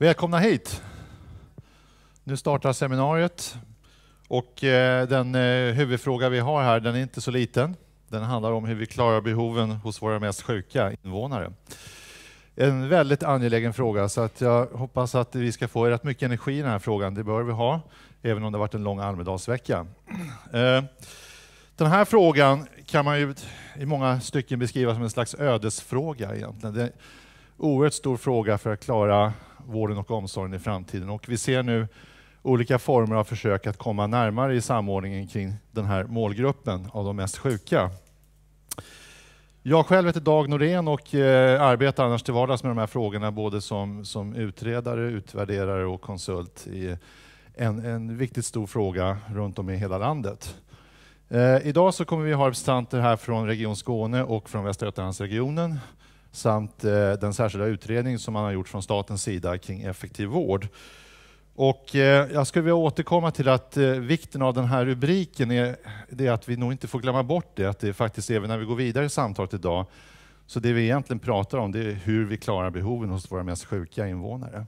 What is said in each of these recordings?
Välkomna hit. Nu startar seminariet och eh, den eh, huvudfråga vi har här, den är inte så liten. Den handlar om hur vi klarar behoven hos våra mest sjuka invånare. En väldigt angelägen fråga, så att jag hoppas att vi ska få rätt mycket energi i den här frågan. Det bör vi ha, även om det varit en lång Almedalsvecka. Eh, den här frågan kan man ju i många stycken beskriva som en slags ödesfråga egentligen. Det är en oerhört stor fråga för att klara vården och omsorgen i framtiden. Och vi ser nu olika former av försök att komma närmare i samordningen kring den här målgruppen av de mest sjuka. Jag själv heter Dag Norén och eh, arbetar annars till vardags med de här frågorna både som, som utredare, utvärderare och konsult i en, en viktigt stor fråga runt om i hela landet. Eh, idag så kommer vi ha representanter här från Region Skåne och från Västra Götalandsregionen samt eh, den särskilda utredning som man har gjort från statens sida kring effektiv vård. Och eh, jag skulle vilja återkomma till att eh, vikten av den här rubriken är, det att vi nog inte får glömma bort det, att det faktiskt även när vi går vidare i samtalet idag, så det vi egentligen pratar om det är hur vi klarar behoven hos våra mest sjuka invånare.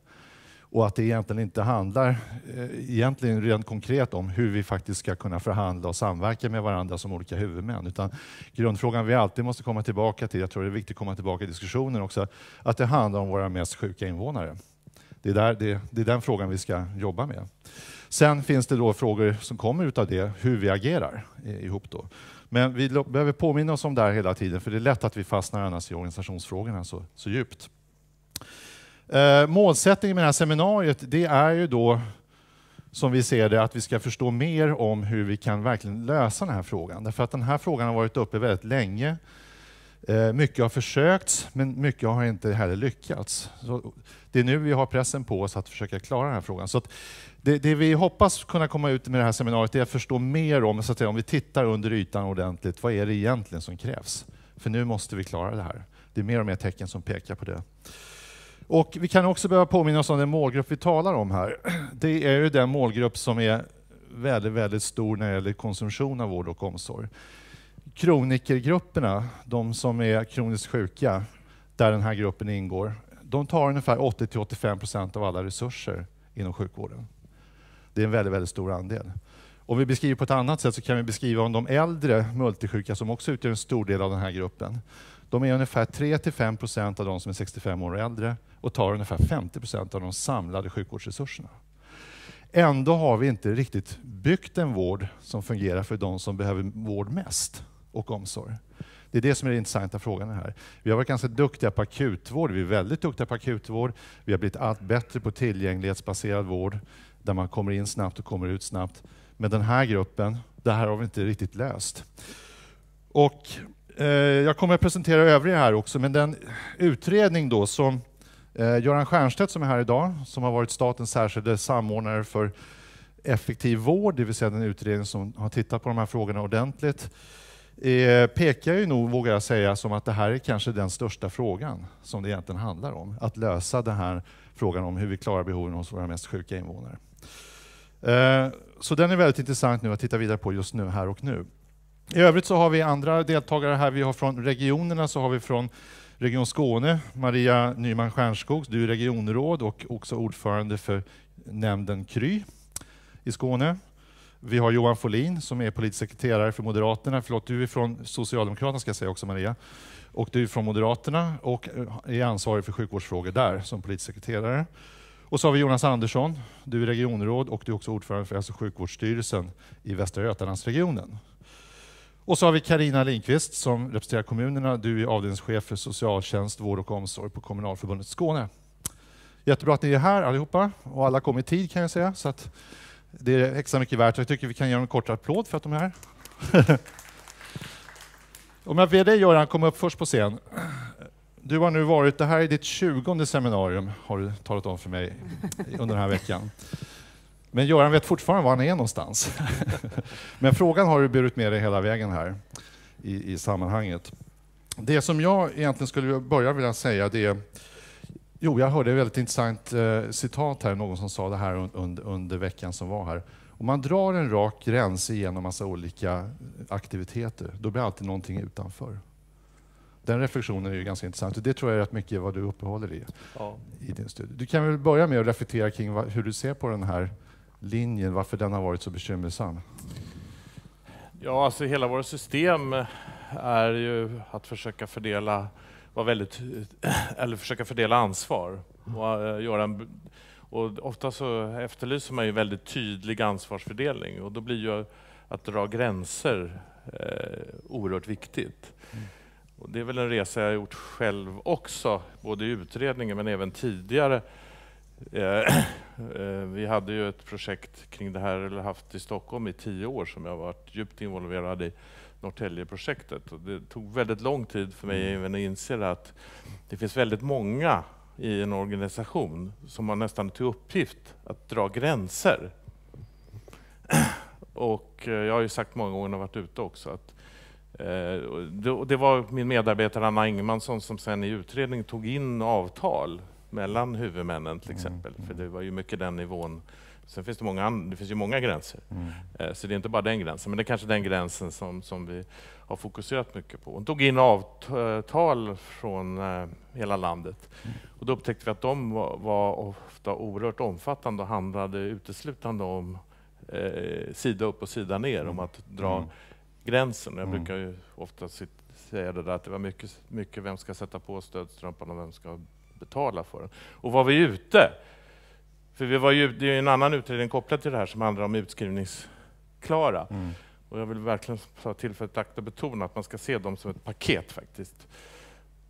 Och att det egentligen inte handlar eh, egentligen rent konkret om hur vi faktiskt ska kunna förhandla och samverka med varandra som olika huvudmän. Utan grundfrågan vi alltid måste komma tillbaka till, jag tror det är viktigt att komma tillbaka i diskussionen också, att det handlar om våra mest sjuka invånare. Det är, där, det, det är den frågan vi ska jobba med. Sen finns det då frågor som kommer utav det, hur vi agerar eh, ihop då. Men vi behöver påminna oss om det här hela tiden, för det är lätt att vi fastnar annars i organisationsfrågorna så, så djupt. Eh, målsättningen med det här seminariet, det är ju då som vi ser det, att vi ska förstå mer om hur vi kan verkligen lösa den här frågan. Därför att den här frågan har varit uppe väldigt länge. Eh, mycket har försökts, men mycket har inte heller lyckats. Så det är nu vi har pressen på oss att försöka klara den här frågan. Så det, det, vi hoppas kunna komma ut med det här seminariet är att förstå mer om, så att säga, om vi tittar under ytan ordentligt, vad är det egentligen som krävs? För nu måste vi klara det här. Det är mer och mer tecken som pekar på det. Och vi kan också behöva påminna oss om den målgrupp vi talar om här. Det är ju den målgrupp som är väldigt, väldigt stor när det gäller konsumtion av vård och omsorg. Kronikergrupperna, de som är kroniskt sjuka, där den här gruppen ingår, de tar ungefär 80-85% av alla resurser inom sjukvården. Det är en väldigt, väldigt stor andel. Om vi beskriver på ett annat sätt så kan vi beskriva om de äldre multisjuka som också utgör en stor del av den här gruppen. De är ungefär 3-5% av de som är 65 år och äldre och tar ungefär 50% av de samlade sjukvårdsresurserna. Ändå har vi inte riktigt byggt en vård som fungerar för de som behöver vård mest och omsorg. Det är det som är den intressanta frågan här. Vi har varit ganska duktiga på akutvård, vi är väldigt duktiga på akutvård. Vi har blivit allt bättre på tillgänglighetsbaserad vård, där man kommer in snabbt och kommer ut snabbt. Men den här gruppen, det här har vi inte riktigt löst. Och, Eh, jag kommer att presentera övriga här också, men den utredning då som eh, Göran Stiernstedt som är här idag, som har varit statens särskilde samordnare för effektiv vård, det vill säga den utredning som har tittat på de här frågorna ordentligt, eh, pekar ju nog, vågar jag säga, som att det här är kanske den största frågan som det egentligen handlar om. Att lösa den här frågan om hur vi klarar behoven hos våra mest sjuka invånare. Eh, så den är väldigt intressant nu att titta vidare på just nu, här och nu. I övrigt så har vi andra deltagare här. Vi har från regionerna så har vi från Region Skåne, Maria Nyman Stjernskog, du är regionråd och också ordförande för nämnden Kry i Skåne. Vi har Johan Folin som är politisk sekreterare för Moderaterna. Förlåt, du är från Socialdemokraterna ska jag säga också Maria. Och du är från Moderaterna och eh, är ansvarig för sjukvårdsfrågor där som politisk sekreterare. Och så har vi Jonas Andersson, du är regionråd och du är också ordförande för hälso och sjukvårdsstyrelsen i Västra Götalandsregionen. Och så har vi Karina Lindqvist som representerar kommunerna. Du är avdelningschef för socialtjänst, vård och omsorg på Kommunalförbundet Skåne. Jättebra att ni är här allihopa och alla kom i tid kan jag säga. Så att det är extra mycket värt. Jag tycker vi kan ge dem en kort applåd för att de är här. Om jag ber dig Göran komma upp först på scen. Du har nu varit, det här är ditt tjugonde seminarium har du talat om för mig under den här veckan. Men Göran vet fortfarande var han är någonstans. Men frågan har du burit med dig hela vägen här i, i sammanhanget. Det som jag egentligen skulle börja vilja säga det är Jo, jag hörde ett väldigt intressant eh, citat här, någon som sa det här under, under veckan som var här. Om man drar en rak gräns igenom massa olika aktiviteter, då blir alltid någonting utanför. Den reflektionen är ju ganska intressant och det tror jag är rätt mycket vad du uppehåller dig Ja. i din studie. Du kan väl börja med att reflektera kring vad, hur du ser på den här linjen, varför den har varit så bekymmersam. Ja, alltså hela vårt system är ju att försöka fördela, vara väldigt, eller försöka fördela ansvar. Och, eh, göra en, och ofta så efterlyser man ju väldigt tydlig ansvarsfördelning och då blir ju att dra gränser eh, oerhört viktigt. Mm. Och det är väl en resa jag har gjort själv också, både i utredningen men även tidigare. Eh, eh, vi hade ju ett projekt kring det här, eller haft i Stockholm i tio år, som jag varit djupt involverad i, Norrtäljeprojektet. Det tog väldigt lång tid för mig även att inse att det finns väldigt många i en organisation som har nästan till uppgift att dra gränser. Och eh, jag har ju sagt många gånger när jag varit ute också att det var min medarbetare Anna Ingemansson som sen i utredningen tog in avtal mellan huvudmännen till exempel. För det var ju mycket den nivån. Sen finns det, många, det finns ju många gränser. Mm. Så det är inte bara den gränsen, men det är kanske den gränsen som, som vi har fokuserat mycket på. Hon tog in avtal från eh, hela landet. Mm. Och då upptäckte vi att de var, var ofta oerhört omfattande och handlade uteslutande om eh, sida upp och sida ner, mm. om att dra mm. gränsen. Jag brukar ju ofta säga det där att det var mycket, mycket vem ska sätta på stödstrumpan och vem ska betala för den. Och var vi ute? För vi var ju, det är en annan utredning kopplad till det här som handlar om utskrivningsklara. Mm. Och jag vill verkligen ta tillfället att betona att man ska se dem som ett paket faktiskt.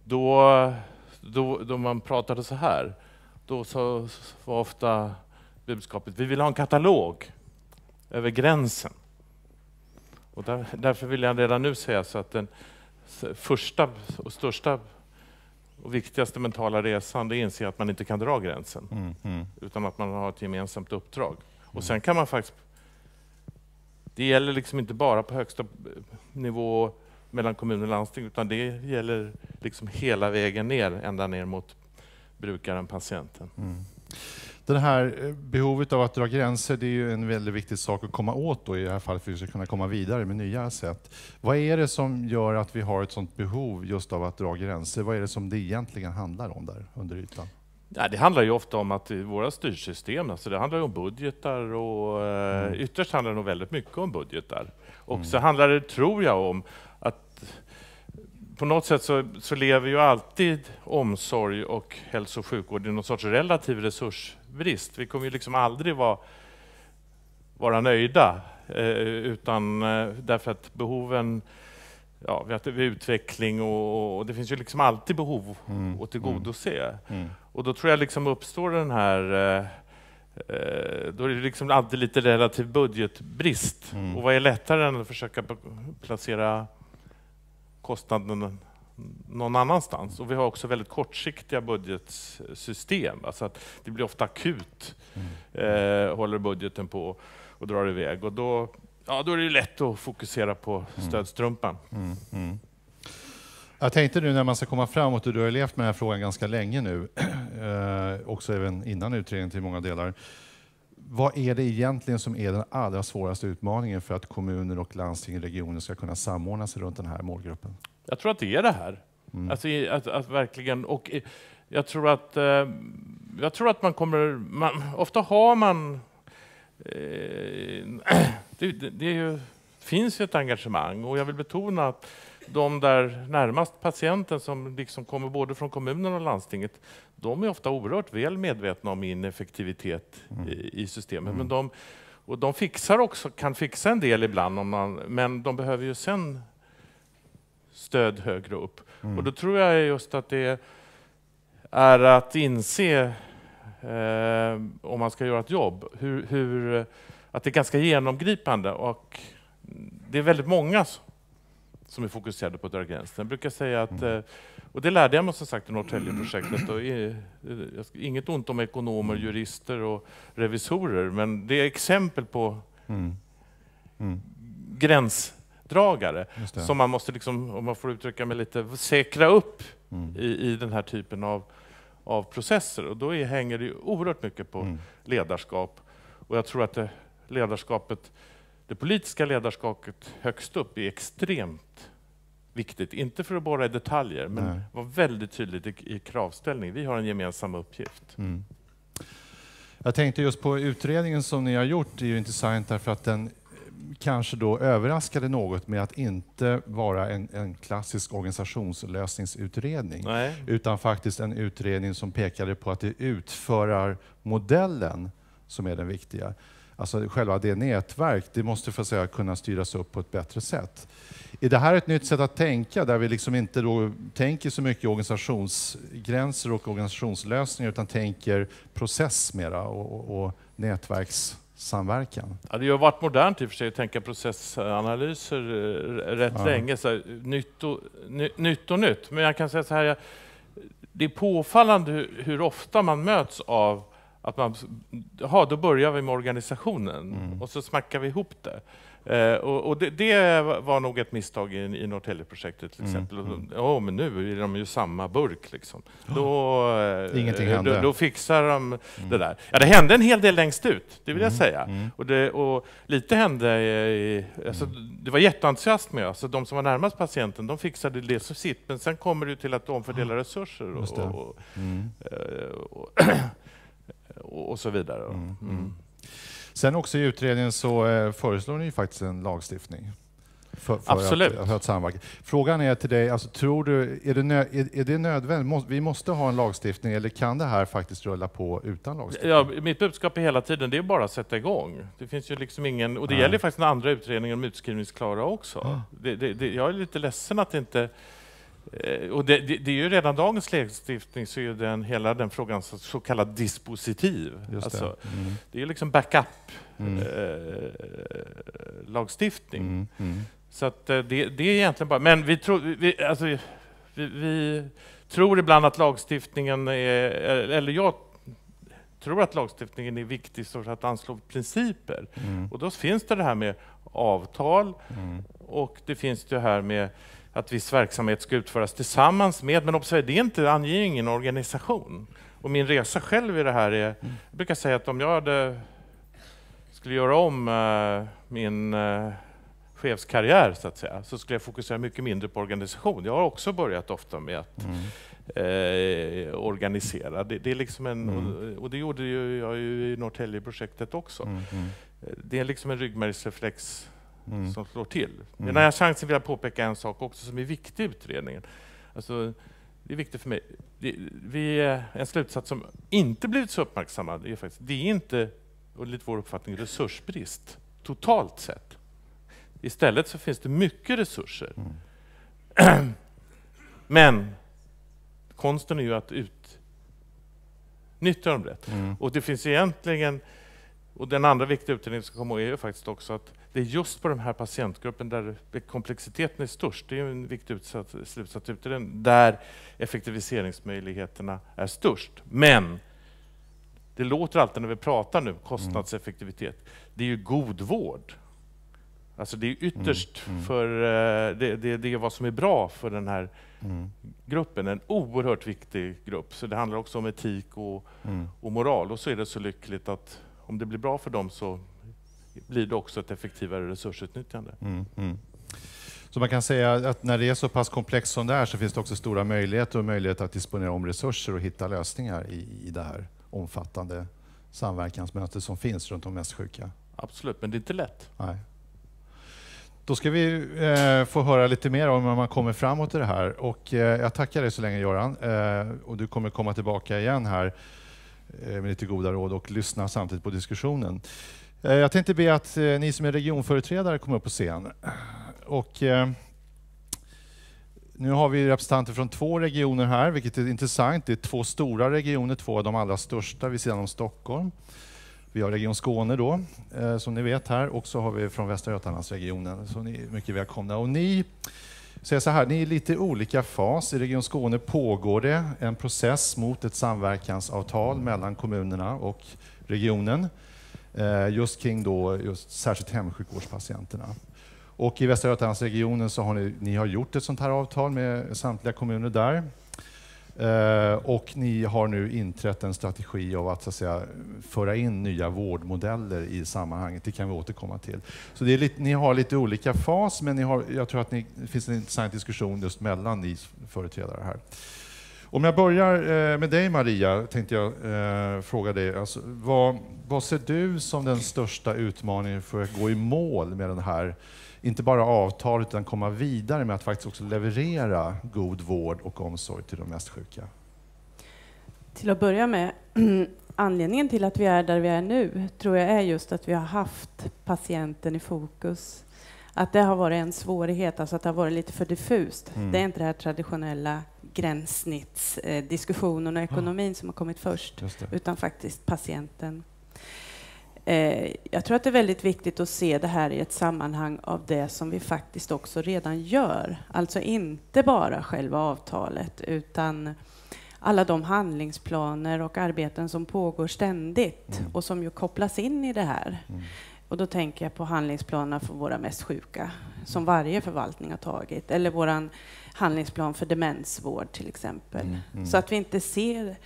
Då, då, då man pratade så här, då så var ofta budskapet vi vill ha en katalog över gränsen. Och där, därför vill jag redan nu säga så att den första och största och viktigaste mentala resan det är att inse att man inte kan dra gränsen. Mm, mm. Utan att man har ett gemensamt uppdrag. Och mm. sen kan man faktiskt... Det gäller liksom inte bara på högsta nivå mellan kommun och landsting, utan det gäller liksom hela vägen ner, ända ner mot brukaren, patienten. Det här eh, behovet av att dra gränser, det är ju en väldigt viktig sak att komma åt då, i det här fallet för att vi ska kunna komma vidare med nya sätt. Vad är det som gör att vi har ett sådant behov just av att dra gränser? Vad är det som det egentligen handlar om där under ytan? Ja, det handlar ju ofta om att våra styrsystem, alltså det handlar om budgetar och eh, mm. ytterst handlar det nog väldigt mycket om budgetar. Och mm. så handlar det, tror jag, om på något sätt så, så lever ju alltid omsorg och hälso och sjukvård i någon sorts relativ resursbrist. Vi kommer ju liksom aldrig vara, vara nöjda, eh, utan eh, därför att behoven ja, vi har utveckling och, och, det finns ju liksom alltid behov mm. att tillgodose. Mm. mm. Och då tror jag liksom uppstår den här eh, eh, då är det liksom alltid lite relativ budgetbrist. Mm. Och vad är lättare än att försöka placera kostnaden någon annanstans. Och vi har också väldigt kortsiktiga budgetsystem. Alltså att det blir ofta akut, mm. eh, håller budgeten på och drar iväg. Och då, ja, då är det lätt att fokusera på mm. stödstrumpan. Mm. Mm. Jag tänkte nu när man ska komma framåt, och du har levt med den här frågan ganska länge nu, eh, också även innan utredningen till många delar. Vad är det egentligen som är den allra svåraste utmaningen för att kommuner och landsting och regioner ska kunna samordna sig runt den här målgruppen? Jag tror att det är det här. Mm. Alltså, att, att, verkligen, och jag tror att, eh, jag tror att man kommer... Man, ofta har man... Eh, det, det, det ju, finns ju ett engagemang och jag vill betona att de där närmast patienten som liksom kommer både från kommunen och landstinget, de är ofta oerhört väl medvetna om ineffektivitet mm. i, i, systemet. Mm. Men de, och de fixar också, kan fixa en del ibland, om man, men de behöver ju sen stöd högre upp. Mm. Och då tror jag just att det är att inse, eh, om man ska göra ett jobb, hur, hur, att det är ganska genomgripande och det är väldigt många som är fokuserade på att dra gränsen. Jag brukar säga att, mm. Eh, och det lärde jag mig som sagt i Norrtäljeprojektet, inget ont om ekonomer, jurister och revisorer, men det är exempel på mm. Mm. gränsdragare som man måste, liksom, om man får uttrycka mig lite, säkra upp mm. i, i den här typen av, av processer. Och då är, hänger det oerhört mycket på mm. ledarskap. Och jag tror att det, ledarskapet det politiska ledarskapet högst upp är extremt viktigt. Inte för att borra i detaljer, men Nej. vara väldigt tydligt i, i kravställning. Vi har en gemensam uppgift. Mm. Jag tänkte just på utredningen som ni har gjort, det är ju intressant därför att den kanske då överraskade något med att inte vara en, en klassisk organisationslösningsutredning Nej. utan faktiskt en utredning som pekade på att det är utförarmodellen som är den viktiga. Alltså själva det nätverk, det måste för säga, kunna styras upp på ett bättre sätt. Är det här ett nytt sätt att tänka där vi liksom inte tänker så mycket organisationsgränser och organisationslösningar utan tänker process mera och, och, och nätverkssamverkan? Ja, det har varit modernt i och för sig att tänka processanalyser eh, rätt Ja. länge. Så här, nytt, och, ny, nytt och nytt. Men jag kan säga så här, det är påfallande hur, hur ofta man möts av att man, jaha, då börjar vi med organisationen Mm. och så smackar vi ihop det. Eh, och och det, det var nog ett misstag i, i Norrtäljeprojektet till Mm, exempel. Och mm. då- Ja, men nu är de ju samma burk. Liksom. Då, eh, Ingenting då, hände. då fixar de det där. Ja, det hände en hel del längst ut, det vill jag Mm, säga. mm. Och, det, och lite hände, i, alltså, det var jätteentusiasm alltså, de som var närmast patienten, de fixade det som sitt, men sen kommer det till att omfördela resurser och, och, Mm. eh, och, och, och så vidare. Mm, Mm. mm. Sen också i utredningen så eh, föreslår ni ju faktiskt en lagstiftning. För, för Absolut. Att, att samverka. Frågan är till dig, alltså, tror du, är, det nö, är, är det nödvändigt? Må, vi måste ha en lagstiftning eller kan det här faktiskt rulla på utan lagstiftning? Ja, mitt budskap är hela tiden, det är bara att sätta igång. Det finns ju liksom ingen, och det Nej. gäller faktiskt den andra utredningen om utskrivningsklara också. Ah. Det, det, det, jag är lite ledsen att inte och det, det, det är ju redan dagens lagstiftning så är ju den, hela den frågan så, så kallad dispositiv. Just Alltså, det. Mm. det är ju liksom backup Mm. eh, lagstiftning. Mm. Mm. Så att eh, det, det är egentligen bara... Men vi tror, vi, alltså, vi, vi tror ibland att lagstiftningen är... Eller jag tror att lagstiftningen är viktig för att anslå principer. Mm. Och då finns det det här med avtal Mm. och det finns det här med att viss verksamhet ska utföras tillsammans med, men observera, det är inte, anger ingen organisation. Och min resa själv i det här är, jag brukar säga att om jag hade, skulle göra om eh, min eh, chefskarriär så att säga, så skulle jag fokusera mycket mindre på organisation. Jag har också börjat ofta med att Mm. eh, organisera. Det, det är liksom en, Mm. och, och det gjorde ju jag ju i Norrtäljeprojektet också. Mm. Mm. Det är liksom en ryggmärgsreflex Mm. som slår till. Mm. Men när jag chansen vill jag påpeka en sak också som är viktig i utredningen. Alltså, det är viktigt för mig. Det, vi, en slutsats som inte blivit så uppmärksammad är faktiskt, det är inte, enligt vår uppfattning, resursbrist totalt sett. Istället så finns det mycket resurser. Mm. Men konsten är ju att utnyttja dem rätt. Mm. Och det finns egentligen, och den andra viktiga utredningen vi ska komma ihåg är ju faktiskt också att det är just på den här patientgruppen där komplexiteten är störst, det är en viktig utsats, slutsats i utredningen, där effektiviseringsmöjligheterna är störst. Men det låter alltid när vi pratar nu kostnadseffektivitet, det är ju god vård. Alltså det är ytterst Mm, mm. för, eh, det, det, det är vad som är bra för den här Mm. gruppen, en oerhört viktig grupp. Så det handlar också om etik och, Mm. och moral. Och så är det så lyckligt att om det blir bra för dem så blir det också ett effektivare resursutnyttjande. Mm, mm. Så man kan säga att när det är så pass komplext som det är så finns det också stora möjligheter och möjlighet att disponera om resurser och hitta lösningar i, i det här omfattande samverkansmönster som finns runt de mest sjuka. Absolut, men det är inte lätt. Nej. Då ska vi eh, få höra lite mer om hur man kommer framåt i det här. Och, eh, jag tackar dig så länge Göran. Eh, och du kommer komma tillbaka igen här eh, med lite goda råd och lyssna samtidigt på diskussionen. Eh, jag tänkte be att eh, ni som är regionföreträdare kommer upp på scen. Och, eh, nu har vi representanter från två regioner här, vilket är intressant. Det är två stora regioner, två av de allra största vid sidan om Stockholm. Vi har Region Skåne då, eh, som ni vet här, och så har vi från Västra Götalandsregionen, så ni är mycket välkomna. Och ni säger så här, ni är i lite olika fas. I Region Skåne pågår det en process mot ett samverkansavtal mellan kommunerna och regionen, Eh, just kring då just särskilt hemsjukvårdspatienterna. Och i Västra Götalandsregionen så har ni, ni har gjort ett sånt här avtal med samtliga kommuner där. Eh, och ni har nu inträtt en strategi av att, så att säga, föra in nya vårdmodeller i sammanhanget. Det kan vi återkomma till. Så det är lite, ni har lite olika fas, men ni har, jag tror att ni, det finns en intressant diskussion just mellan ni företrädare här. Om jag börjar eh, med dig Maria, tänkte jag eh, fråga dig. Alltså, vad, vad ser du som den största utmaningen för att gå i mål med den här, inte bara avtalet, utan komma vidare med att faktiskt också leverera god vård och omsorg till de mest sjuka? Till att börja med, anledningen till att vi är där vi är nu tror jag är just att vi har haft patienten i fokus. Att det har varit en svårighet, alltså att det har varit lite för diffust. Mm. Det är inte det här traditionella gränssnittsdiskussionen och ekonomin som har kommit först, utan faktiskt patienten. Eh, jag tror att det är väldigt viktigt att se det här i ett sammanhang av det som vi faktiskt också redan gör. Alltså inte bara själva avtalet, utan alla de handlingsplaner och arbeten som pågår ständigt mm. och som ju kopplas in i det här. Mm. Och då tänker jag på handlingsplanerna för våra mest sjuka, som varje förvaltning har tagit, eller våran handlingsplan för demensvård till exempel. Mm, mm. Så att vi inte ser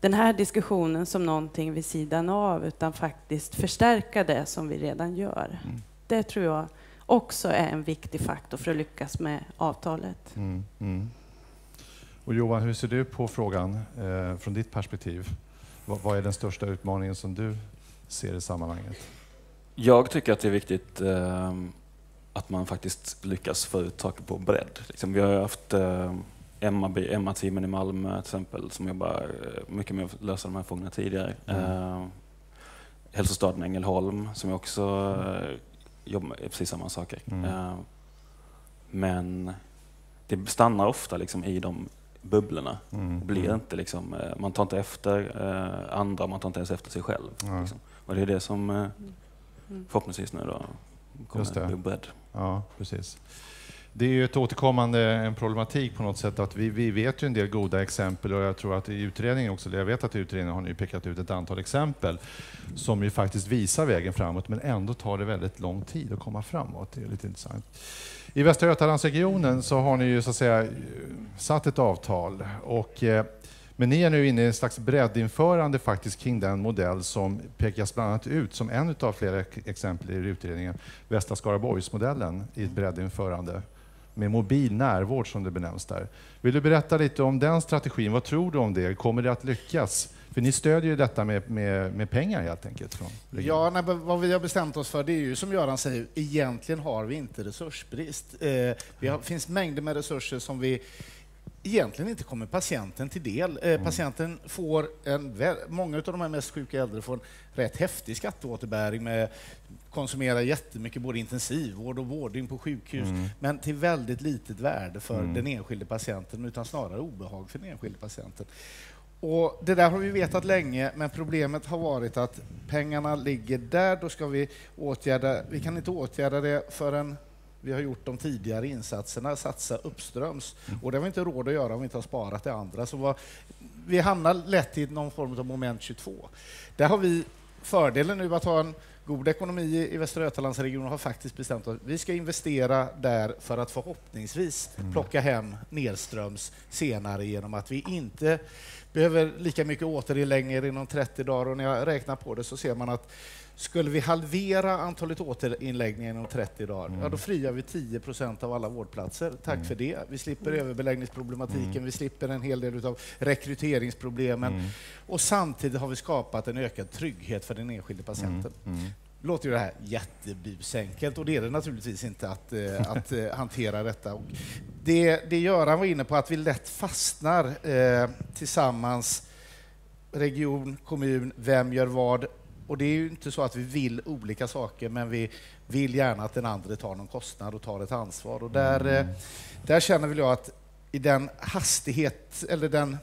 den här diskussionen som någonting vid sidan av, utan faktiskt förstärka det som vi redan gör. Mm. Det tror jag också är en viktig faktor för att lyckas med avtalet. Mm, mm. Och Johan, hur ser du på frågan eh, från ditt perspektiv? Vad, vad, är den största utmaningen som du ser i sammanhanget? Jag tycker att det är viktigt eh, att man faktiskt lyckas få ut saker på bredd. Liksom, vi har haft eh, Emma-teamen i Malmö till exempel som jobbar eh, mycket med att lösa de här frågorna tidigare. Mm. Eh, Hälsostaden Ängelholm som också eh, jobbar med precis samma saker. Mm. Eh, men det stannar ofta liksom i de bubblorna. Mm. blir mm. inte liksom, eh, man tar inte efter eh, andra, man tar inte ens efter sig själv. Liksom. Och det är det som mm. förhoppningsvis nu då kommer bli bredd. Ja, precis. Det är ju ett återkommande en problematik på något sätt att vi, vi vet ju en del goda exempel och jag tror att i utredningen också, jag vet att i utredningen har ni pekat ut ett antal exempel som ju faktiskt visar vägen framåt men ändå tar det väldigt lång tid att komma framåt. Det är lite intressant. I Västra Götalandsregionen så har ni ju så att säga satt ett avtal och eh, men ni är nu inne i en slags breddinförande faktiskt kring den modell som pekas bland annat ut som en av flera exempel i utredningen, Västra Skaraborgsmodellen i ett breddinförande med mobil närvård som det benämns där. Vill du berätta lite om den strategin? Vad tror du om det? Kommer det att lyckas? För ni stödjer ju detta med, med, med pengar helt enkelt. Från ja, nej, vad vi har bestämt oss för det är ju som Göran säger, egentligen har vi inte resursbrist. Eh, det finns mängder med resurser som vi egentligen inte kommer patienten till del. Eh, mm. Patienten får en, många av de här mest sjuka äldre får en rätt häftig skatteåterbäring med konsumerar jättemycket både intensivvård och vårding på sjukhus, mm. men till väldigt litet värde för mm. den enskilde patienten, utan snarare obehag för den enskilde patienten. Och det där har vi vetat länge, men problemet har varit att pengarna ligger där, då ska vi åtgärda, vi kan inte åtgärda det förrän vi har gjort de tidigare insatserna, satsa uppströms. Mm. Och det har vi inte råd att göra om vi inte har sparat det andra. Så vad, vi hamnar lätt i någon form av moment 22. Där har vi fördelen nu att ha en god ekonomi i Västra Götalandsregionen har faktiskt bestämt att vi ska investera där för att förhoppningsvis mm. plocka hem nedströms senare genom att vi inte behöver lika mycket återinläggningar inom 30 dagar. Och när jag räknar på det så ser man att skulle vi halvera antalet återinläggningar inom 30 dagar, mm. ja, då frigör vi 10 procent av alla vårdplatser. Tack mm. för det. Vi slipper mm. överbeläggningsproblematiken, mm. vi slipper en hel del av rekryteringsproblemen. Mm. Och samtidigt har vi skapat en ökad trygghet för den enskilde patienten. Mm. låter ju det här jättebusenkelt och det är det naturligtvis inte att, eh, att eh, hantera detta. Och det, det Göran var inne på, att vi lätt fastnar eh, tillsammans region, kommun, vem gör vad? Och det är ju inte så att vi vill olika saker, men vi vill gärna att den andra tar någon kostnad och tar ett ansvar. Och där, mm. Eh, där känner väl jag att i den hastighet, eller den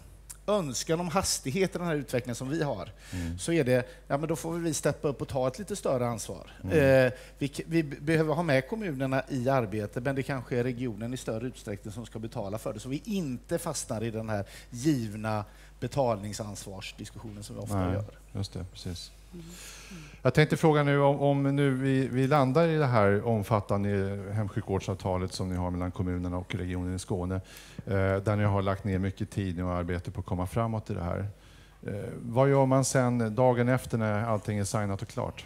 önskan om hastighet i den här utvecklingen som vi har, mm. så är det, ja men då får vi steppa upp och ta ett lite större ansvar. Mm. Eh, vi, vi, behöver ha med kommunerna i arbetet, men det kanske är regionen i större utsträckning som ska betala för det, så vi inte fastnar i den här givna betalningsansvarsdiskussionen som vi ofta Nej, gör. Just det, precis. Jag tänkte fråga nu om, om nu vi, vi, landar i det här omfattande hemsjukvårdsavtalet som ni har mellan kommunerna och regionen i Skåne, eh, där ni har lagt ner mycket tid och arbete på att komma framåt i det här. Eh, vad gör man sen dagen efter när allting är signat och klart?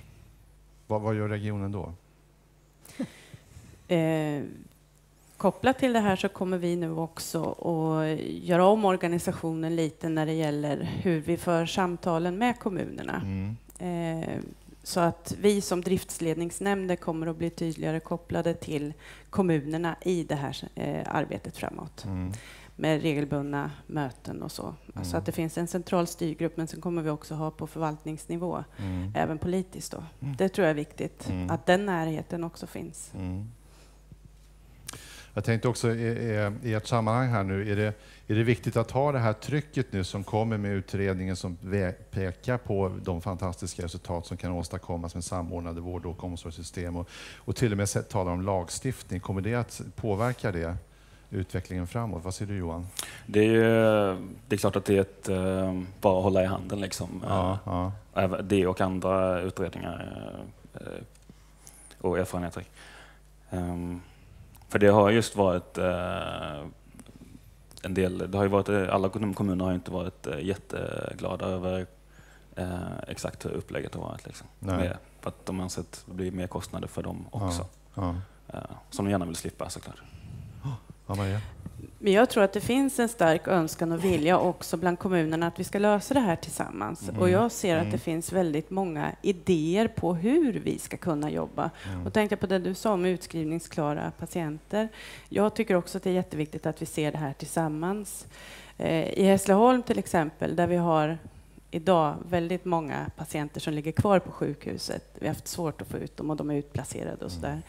Vad, vad gör regionen då? Eh, kopplat till det här så kommer vi nu också att göra om organisationen lite när det gäller hur vi för samtalen med kommunerna. Mm. Eh, så att vi som driftsledningsnämnder kommer att bli tydligare kopplade till kommunerna i det här eh, arbetet framåt. Mm. Med regelbundna möten och så. Mm. Så att det finns en central styrgrupp, men sen kommer vi också ha på förvaltningsnivå, mm. även politiskt. Då. Mm. Det tror jag är viktigt, mm. att den närheten också finns. Jag tänkte också i, i ert sammanhang här nu, är det, är det viktigt att ha det här trycket nu som kommer med utredningen som pekar på de fantastiska resultat som kan åstadkommas med samordnade vård och omsorgssystem och, och till och med talar om lagstiftning. Kommer det att påverka det? utvecklingen framåt. Vad säger du Johan? Det är, ju, det är klart att det är ett, eh, bara att hålla i handen. Liksom. Ja, ja. Det och andra utredningar eh, och erfarenheter. För det har just varit eh, en del, det har ju varit, alla kommuner har inte varit eh, jätteglada över eh, exakt hur upplägget har varit. Liksom. Med, för att de anser att det blir mer kostnader för dem också. Ja, ja. Eh, som de gärna vill slippa såklart. Ja, Maria. Men jag tror att det finns en stark önskan och vilja också bland kommunerna att vi ska lösa det här tillsammans. Mm. Och jag ser att det mm. finns väldigt många idéer på hur vi ska kunna jobba. Mm. Och tänkte på det du sa om utskrivningsklara patienter. Jag tycker också att det är jätteviktigt att vi ser det här tillsammans. Eh, I Hässleholm till exempel, där vi har idag väldigt många patienter som ligger kvar på sjukhuset. Vi har haft svårt att få ut dem och de är utplacerade och så där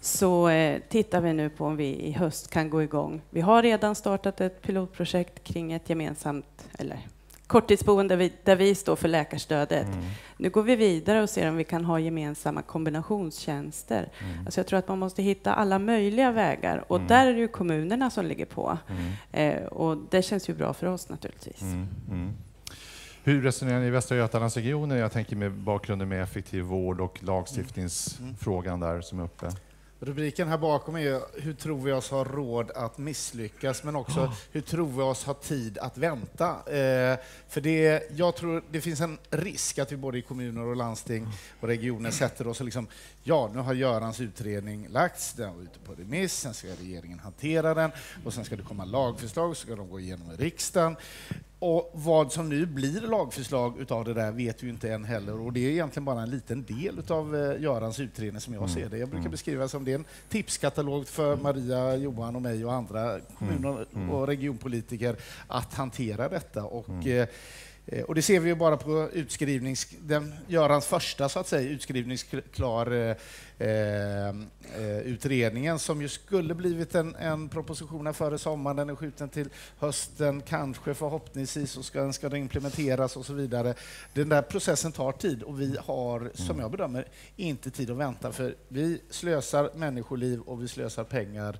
så eh, tittar vi nu på om vi i höst kan gå igång. Vi har redan startat ett pilotprojekt kring ett gemensamt, eller korttidsboende vi, där vi står för läkarstödet. Mm. Nu går vi vidare och ser om vi kan ha gemensamma kombinationstjänster. Mm. Alltså jag tror att man måste hitta alla möjliga vägar och mm. där är det ju kommunerna som ligger på. Mm. Eh, och det känns ju bra för oss naturligtvis. Hur resonerar ni i Västra Götalandsregionen? Jag tänker med bakgrunden med effektiv vård och lagstiftningsfrågan där som är uppe. Rubriken här bakom är Hur tror vi oss ha råd att misslyckas? Men också oh. Hur tror vi oss ha tid att vänta? Eh, för det, jag tror det finns en risk att vi både i kommuner och landsting och regioner sätter oss och liksom, ja, nu har Görans utredning lagts, den var ute på remiss, sen ska regeringen hantera den och sen ska det komma lagförslag, så ska de gå igenom i riksdagen. Och vad som nu blir lagförslag utav det där vet vi inte än heller. Och det är egentligen bara en liten del utav eh, Görans utredning som jag mm. ser det. Jag brukar mm. beskriva det som det är en tipskatalog för Maria, Johan och mig och andra kommun mm. och regionpolitiker att hantera detta. Och, mm. Eh, och det ser vi ju bara på utskrivnings, den, Görans första så att säga, utskrivningsklar eh, eh, utredningen som ju skulle blivit en, en proposition före sommaren. Den är skjuten till hösten, kanske förhoppningsvis så ska ska den implementeras och så vidare. Den där processen tar tid och vi har, som jag bedömer, inte tid att vänta för vi slösar människoliv och vi slösar pengar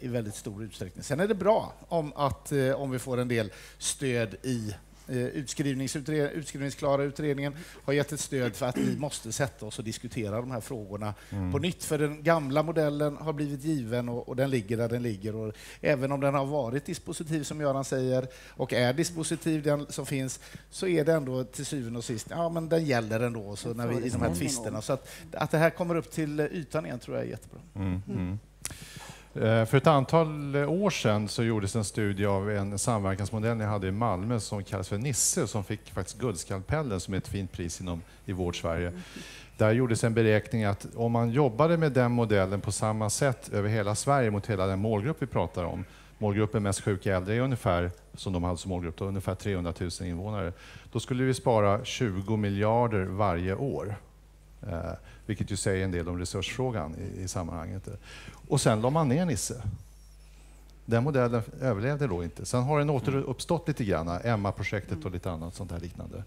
i väldigt stor utsträckning. Sen är det bra om, att, om vi får en del stöd i Eh, utskrivningsklara utredningen har gett ett stöd för att vi måste sätta oss och diskutera de här frågorna mm. på nytt. För den gamla modellen har blivit given och, och, den ligger där den ligger. Och även om den har varit dispositiv, som Göran säger, och är dispositiv, den som finns, så är det ändå till syvende och sist, ja men den gäller ändå så när vi, i de här tvisterna. Så att, att det här kommer upp till ytan igen tror jag är jättebra. Mm. Mm. Eh, för ett antal år sedan så gjordes en studie av en samverkansmodell ni hade i Malmö som kallas för Nisse som fick faktiskt Guldskalpellen som är ett fint pris inom, i Vård-Sverige. Där gjordes en beräkning att om man jobbade med den modellen på samma sätt över hela Sverige mot hela den målgrupp vi pratar om, målgruppen mest sjuka äldre är ungefär, som de hade som målgrupp, ungefär 300 000 invånare, då skulle vi spara 20 miljarder varje år. Eh, vilket ju säger en del om resursfrågan i, i sammanhanget. Och sen la man ner Nisse. Den modellen överlevde då inte. Sen har den återuppstått lite grann, Emma-projektet och lite annat sånt där liknande.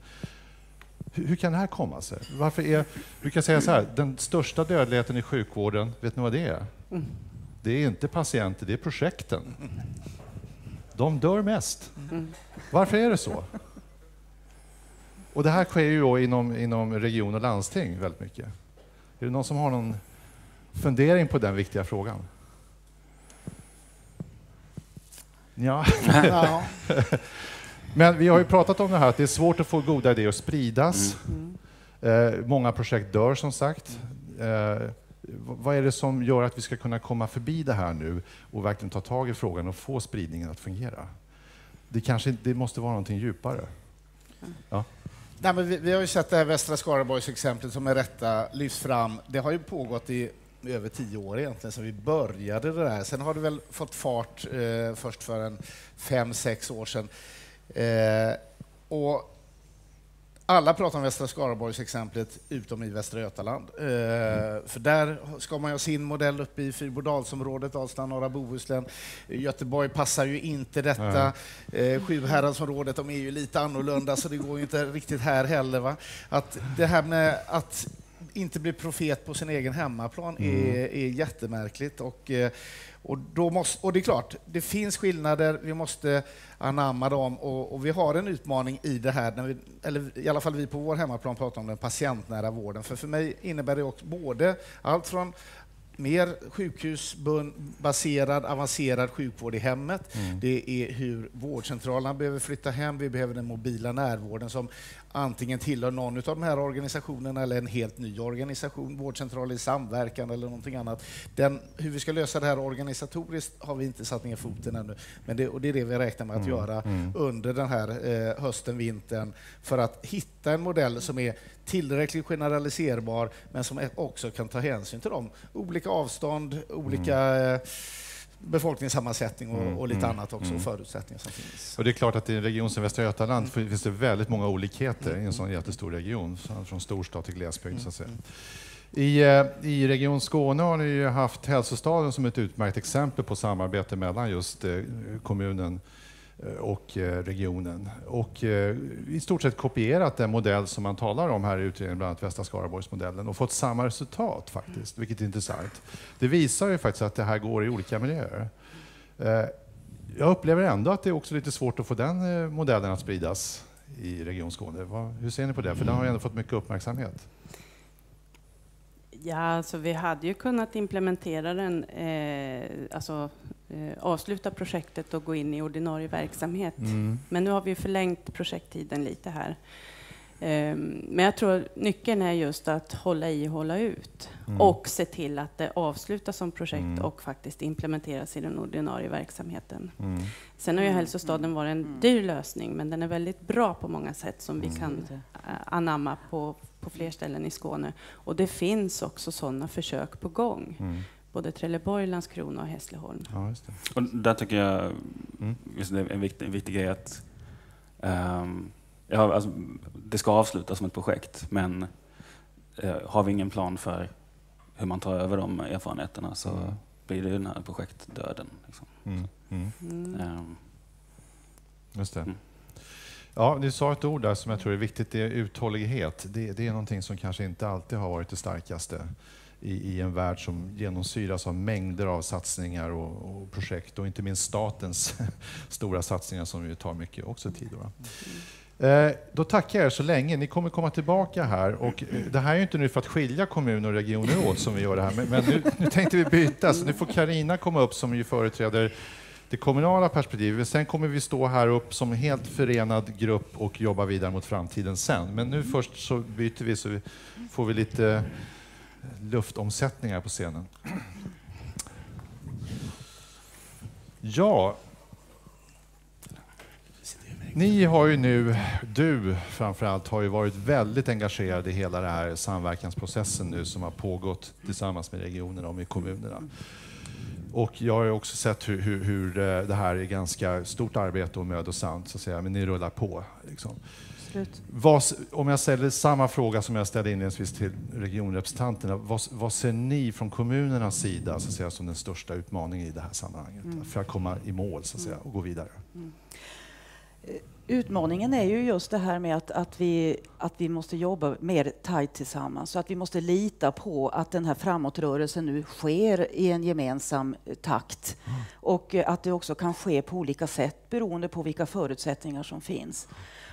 Hur, hur, kan det här komma sig? Varför är, vi kan säga så här, den största dödligheten i sjukvården, vet ni vad det är? Det är inte patienter, det är projekten. De dör mest. Varför är det så? Och det här sker ju inom, inom region och landsting väldigt mycket. Är det någon som har någon fundering på den viktiga frågan? Ja. ja. Men vi har ju pratat om det här att det är svårt att få goda idéer att spridas. Mm. Eh, många projekt dör som sagt. Eh, vad är det som gör att vi ska kunna komma förbi det här nu och verkligen ta tag i frågan och få spridningen att fungera? Det, kanske, det måste vara någonting djupare. Ja. Nej, men vi, vi, har ju sett det här Västra Skaraborgs-exemplet som med rätta lyfts fram. Det har ju pågått i över tio år egentligen, sedan vi började det där. Sen har det väl fått fart eh, först för en fem, sex år sedan. Eh, och alla pratar om Västra Skaraborgs-exemplet utom i Västra Götaland. Eh, för där ska man ha sin modell uppe i Fyrbodalsområdet, Dalsland, norra Bohuslän. Göteborg passar ju inte detta. Eh, Sjuhäradsområdet, de är ju lite annorlunda så det går ju inte riktigt här heller. Va? Att det här med att inte bli profet på sin egen hemmaplan mm. är, är jättemärkligt. Och, eh, och, då måste, och det är klart, det finns skillnader, vi måste anamma dem och, och vi har en utmaning i det här, när vi, eller i alla fall vi på vår hemmaplan pratar om den patientnära vården. För för mig innebär det också både allt från mer sjukhusbaserad, avancerad sjukvård i hemmet. Mm. Det är hur vårdcentralerna behöver flytta hem. Vi behöver den mobila närvården som antingen tillhör någon av de här organisationerna eller en helt ny organisation, vårdcentral i samverkan eller någonting annat. Den, hur vi ska lösa det här organisatoriskt har vi inte satt ner foten ännu, men det, och det är det vi räknar med att mm. göra mm. under den här eh, hösten, vintern, för att hitta en modell som är tillräckligt generaliserbar, men som också kan ta hänsyn till de olika avstånd, olika mm. Befolkningssammansättning och, mm, och lite mm, annat också, mm. förutsättningar som finns. Och det är klart att i en region som Västra Götaland mm. finns det väldigt många olikheter i en sån jättestor region, från storstad till glesbygd. Så att säga. Mm, I, eh, I Region Skåne har ni haft Hälsostaden som ett utmärkt exempel på samarbete mellan just eh, kommunen och eh, regionen. Och eh, i stort sett kopierat den modell som man talar om här i utredningen, bland annat Västra Skaraborgsmodellen, och fått samma resultat faktiskt, vilket är intressant. Det visar ju faktiskt att det här går i olika miljöer. Jag upplever ändå att det är också lite svårt att få den modellen att spridas i Region Skåne. Hur ser ni på det? För den har ju ändå fått mycket uppmärksamhet. Ja, alltså vi hade ju kunnat implementera den, eh, alltså eh, avsluta projektet och gå in i ordinarie verksamhet. Mm. Men nu har vi förlängt projekttiden lite här. Eh, men jag tror nyckeln är just att hålla i och hålla ut mm. och se till att det avslutas som projekt mm. och faktiskt implementeras i den ordinarie verksamheten. Mm. Sen har ju hälsostaden varit en mm. dyr lösning, men den är väldigt bra på många sätt som vi mm. kan eh, anamma på på fler ställen i Skåne. Och det finns också sådana försök på gång. Mm. Både Trelleborg, Landskrona och Hässleholm. Ja, och där tycker jag mm. just det är en viktig, en viktig grej att um, ja, alltså, det ska avslutas som ett projekt, men uh, har vi ingen plan för hur man tar över de erfarenheterna så mm. blir det den här projektdöden. Liksom. Mm. Um, Just det. Mm. Ja, du sa ett ord där som jag tror är viktigt, det är uthållighet. Det, det är någonting som kanske inte alltid har varit det starkaste i, i en värld som genomsyras av mängder av satsningar och, och projekt och inte minst statens stora satsningar som ju tar mycket också tid. Då. Eh, då tackar jag er så länge. Ni kommer komma tillbaka här. Och eh, det här är ju inte nu för att skilja kommuner och regioner åt som vi gör det här, men, men nu, nu tänkte vi byta. Så nu får Karina komma upp som ju företräder det kommunala perspektivet. Sen kommer vi stå här upp som helt förenad grupp och jobba vidare mot framtiden sen. Men nu först så byter vi så får vi lite luftomsättningar på scenen. Ja, ni har ju nu, du framförallt, har ju varit väldigt engagerad i hela den här samverkansprocessen nu som har pågått tillsammans med regionerna och med kommunerna. Och jag har också sett hur, hur, hur, eh, det här är ganska stort arbete och mödosamt, så att säga, men ni rullar på. Liksom. Vad, om jag ställer samma fråga som jag ställde inledningsvis till regionrepresentanterna, vad, vad ser ni från kommunernas sida så att säga, som den största utmaningen i det här sammanhanget, mm. för att komma i mål så att säga, och gå vidare? Mm. Utmaningen är ju just det här med att, att, vi, att vi måste jobba mer tajt tillsammans. Så att vi måste lita på att den här framåtrörelsen nu sker i en gemensam takt. Mm. Och att det också kan ske på olika sätt beroende på vilka förutsättningar som finns.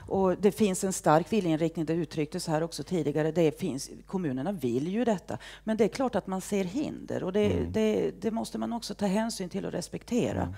Och det finns en stark viljeinriktning, det uttrycktes här också tidigare. Det finns, kommunerna vill ju detta. Men det är klart att man ser hinder och det, mm. det, det måste man också ta hänsyn till och respektera. Mm.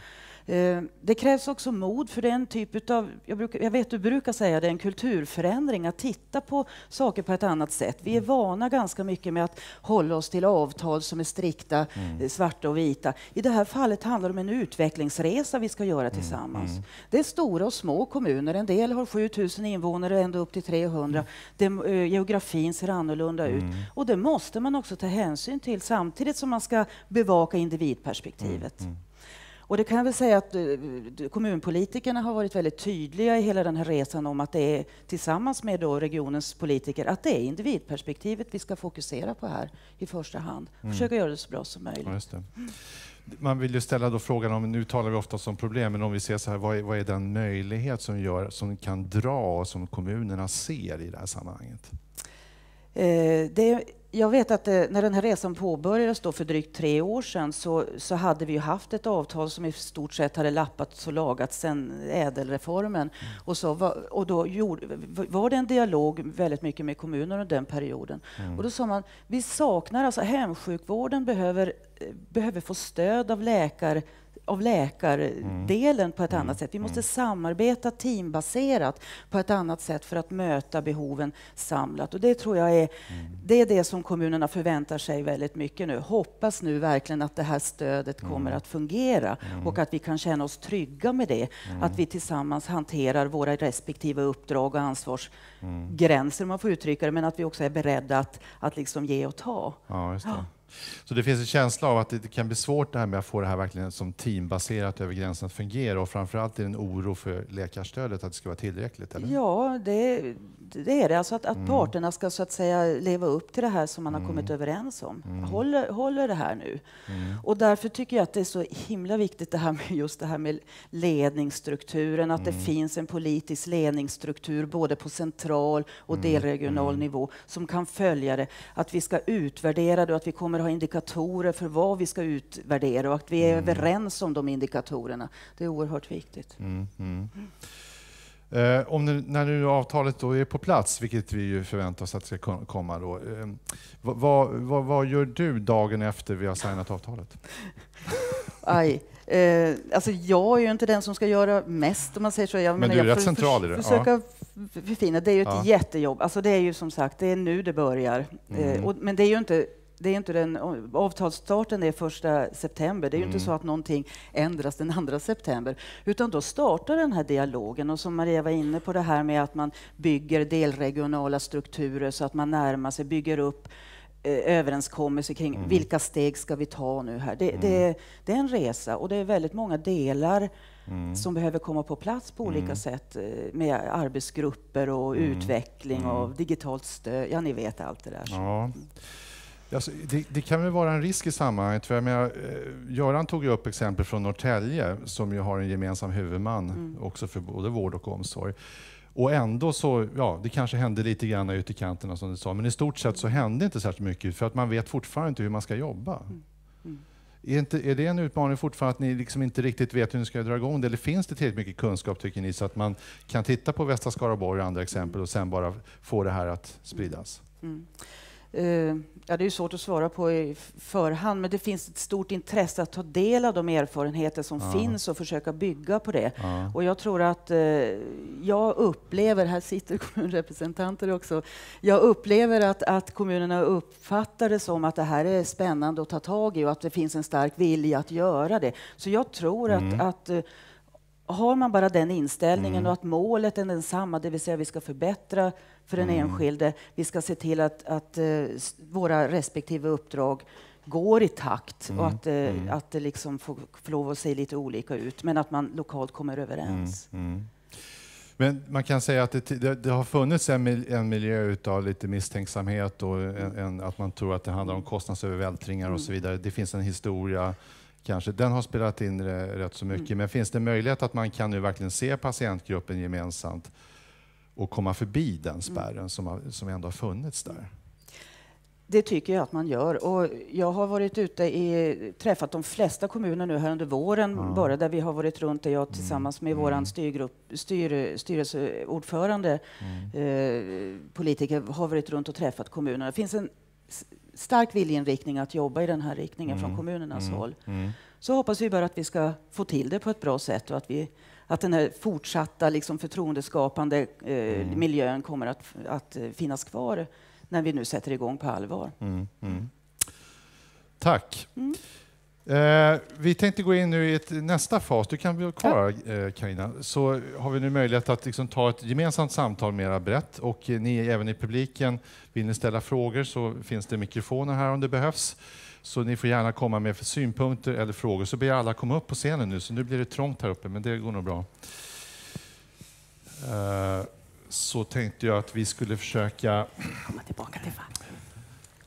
Eh, det krävs också mod för den typ av, jag, brukar, jag vet du brukar säga det, en kulturförändring, att titta på saker på ett annat sätt. Vi är vana ganska mycket med att hålla oss till avtal som är strikta, mm. Eh, svarta och vita. I det här fallet handlar det om en utvecklingsresa vi ska göra mm, tillsammans. Mm. Det är stora och små kommuner, en del har 7000 invånare, ända upp till 300. Det, eh, geografin ser annorlunda ut. Mm. Och det måste man också ta hänsyn till samtidigt som man ska bevaka individperspektivet. Och det kan jag väl säga att uh, kommunpolitikerna har varit väldigt tydliga i hela den här resan om att det är tillsammans med då regionens politiker att det är individperspektivet vi ska fokusera på här i första hand. Mm. Försöka göra det så bra som möjligt. Ja, Man vill ju ställa då frågan om, nu talar vi ofta om problem, men om vi ser så här, vad är, vad är den möjlighet som, gör, som kan dra och som kommunerna ser i det här sammanhanget? Eh, det jag vet att eh, när den här resan påbörjades då för drygt tre år sedan så, så hade vi haft ett avtal som i stort sett hade lappats och lagats sedan ädelreformen. Mm. Och, så var, och då gjorde, var det en dialog väldigt mycket med kommuner under den perioden. Mm. Och då sa man, vi saknar, alltså hemsjukvården behöver, eh, behöver få stöd av läkare av läkardelen mm. på ett mm. annat sätt. Vi måste mm. samarbeta teambaserat på ett annat sätt för att möta behoven samlat. Och det tror jag är, mm. det, är det som kommunerna förväntar sig väldigt mycket nu. Hoppas nu verkligen att det här stödet kommer mm. att fungera och att vi kan känna oss trygga med det. Att vi tillsammans hanterar våra respektive uppdrag och ansvarsgränser, om man får uttrycka det, men att vi också är beredda att, att liksom ge och ta. Ja, så det finns en känsla av att det kan bli svårt det här med att få det här verkligen som teambaserat över gränsen att fungera och framförallt är det en oro för läkarstödet att det ska vara tillräckligt? Eller? Ja, det, det är det. Alltså att, att mm. parterna ska så att säga leva upp till det här som man har mm. kommit överens om. Mm. Håller, håller det här nu. Mm. Och därför tycker jag att det är så himla viktigt det här med just det här med ledningsstrukturen, att det mm. finns en politisk ledningsstruktur både på central och delregional nivå som kan följa det. Att vi ska utvärdera det och att vi kommer ha indikatorer för vad vi ska utvärdera och att vi är överens om de indikatorerna. Det är oerhört viktigt. Eh, om nu, när nu avtalet då är på plats, vilket vi ju förväntar oss att det ska komma, då, eh, vad, vad, vad, gör du dagen efter vi har signat avtalet? Aj. Eh, alltså jag är ju inte den som ska göra mest, om man säger så. Jag, men du är rätt central i det? Försöka ja. förfina. Det är ju ett ja. jättejobb. Alltså det är ju som sagt, det är nu det börjar. Mm. Eh, och, men det är ju inte det är inte den, avtalsstarten är första september. Det är mm. inte så att någonting ändras den andra september. Utan då startar den här dialogen. Och som Maria var inne på det här med att man bygger delregionala strukturer så att man närmar sig, bygger upp eh, överenskommelser kring mm. vilka steg ska vi ta nu här. Det, mm. det, det, är en resa och det är väldigt många delar mm. som behöver komma på plats på olika mm. sätt eh, med arbetsgrupper och mm. utveckling och digitalt stöd. Ja, ni vet allt det där. Ja. Alltså, det, det, kan väl vara en risk i sammanhanget. För jag menar, eh, Göran tog ju upp exempel från Norrtälje som ju har en gemensam huvudman mm. också för både vård och omsorg. Och ändå så, ja, det kanske hände lite grann i kanterna som du sa, men i stort sett så hände inte särskilt mycket för att man vet fortfarande inte hur man ska jobba. Mm. Mm. Är, inte, är det en utmaning fortfarande att ni liksom inte riktigt vet hur ni ska dra igång det? Eller finns det tillräckligt mycket kunskap tycker ni så att man kan titta på Västra Skaraborg och andra exempel och sen bara få det här att spridas? Uh, ja, det är svårt att svara på i förhand, men det finns ett stort intresse att ta del av de erfarenheter som ja. finns och försöka bygga på det. Ja. Och jag tror att uh, jag upplever, här sitter kommunrepresentanter också, jag upplever att, att kommunerna uppfattar det som att det här är spännande att ta tag i och att det finns en stark vilja att göra det. Så jag tror mm. att, att uh, har man bara den inställningen mm. och att målet är densamma, det vill säga vi ska förbättra för den mm. enskilde, vi ska se till att, att uh, våra respektive uppdrag går i takt mm. och att, uh, mm. att det liksom får, får lov att se lite olika ut, men att man lokalt kommer överens. Mm. Mm. Men man kan säga att det, det, det har funnits en, en miljö av lite misstänksamhet och en, en, att man tror att det handlar om kostnadsövervältringar och så vidare. Det finns en historia kanske, den har spelat in rätt så mycket. Mm. Men finns det möjlighet att man kan nu verkligen se patientgruppen gemensamt och komma förbi den spärren mm. som, har, som ändå har funnits där? Det tycker jag att man gör. Och jag har varit ute i, träffat de flesta kommuner nu här under våren, ja. bara där vi har varit runt, där jag mm. tillsammans med mm. vår styrgrupp, styr, styrelseordförande, mm. eh, politiker, har varit runt och träffat kommunerna. Det finns en stark viljeinriktning att jobba i den här riktningen mm. från kommunernas mm. håll. Mm. Så hoppas vi bara att vi ska få till det på ett bra sätt och att, vi, att den här fortsatta liksom förtroendeskapande eh, miljön kommer att, att finnas kvar när vi nu sätter igång på allvar. Mm, mm. Tack. Mm. Eh, vi tänkte gå in nu i ett, nästa fas. Du kan bli kvar, ja. eh. Så har vi nu möjlighet att liksom ta ett gemensamt samtal mera brett. Och eh, ni även i publiken, vill ni ställa frågor så finns det mikrofoner här om det behövs. Så ni får gärna komma med synpunkter eller frågor. Så ber alla komma upp på scenen nu, så nu blir det trångt här uppe, men det går nog bra. Eh, så tänkte jag att vi skulle försöka komma tillbaka till fall.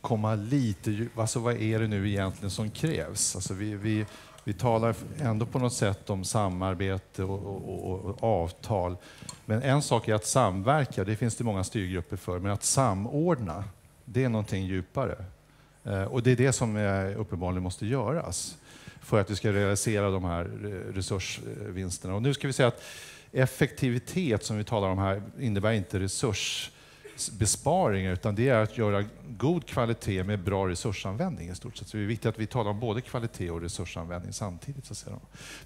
komma lite alltså vad är det nu egentligen som krävs? Alltså vi, vi, vi talar ändå på något sätt om samarbete och, och, och, och, avtal. Men en sak är att samverka, det finns det många styrgrupper för, men att samordna, det är någonting djupare. Eh, och det är det som uppenbarligen måste göras för att vi ska realisera de här eh, resursvinsterna. Och nu ska vi säga att effektivitet som vi talar om här innebär inte resursbesparingar utan det är att göra god kvalitet med bra resursanvändning i stort sett. Så det är viktigt att vi talar om både kvalitet och resursanvändning samtidigt. Så att säga.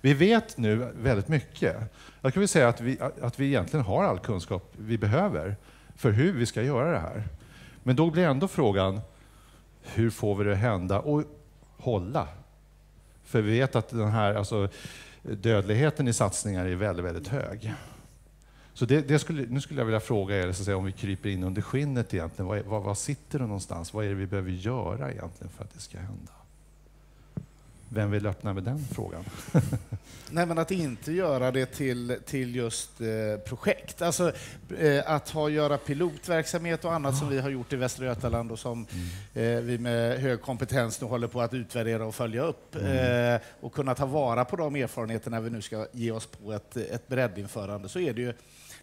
Vi vet nu väldigt mycket. Jag kan väl säga att vi, att vi egentligen har all kunskap vi behöver för hur vi ska göra det här. Men då blir ändå frågan, hur får vi det att hända och hålla? För vi vet att den här, alltså, dödligheten i satsningar är väldigt, väldigt hög. Så det, det skulle, nu skulle jag vilja fråga er, så att säga, om vi kryper in under skinnet egentligen, var, var, var sitter det någonstans? Vad är det vi behöver göra egentligen för att det ska hända? Vem vill öppna med den frågan? Nej, men att inte göra det till, till just eh, projekt. Alltså, eh, att ha göra pilotverksamhet och annat som vi har gjort i Västra Götaland och som mm. eh, vi med hög kompetens nu håller på att utvärdera och följa upp. Mm. Eh, och kunna ta vara på de erfarenheterna när vi nu ska ge oss på ett, ett breddinförande så är det ju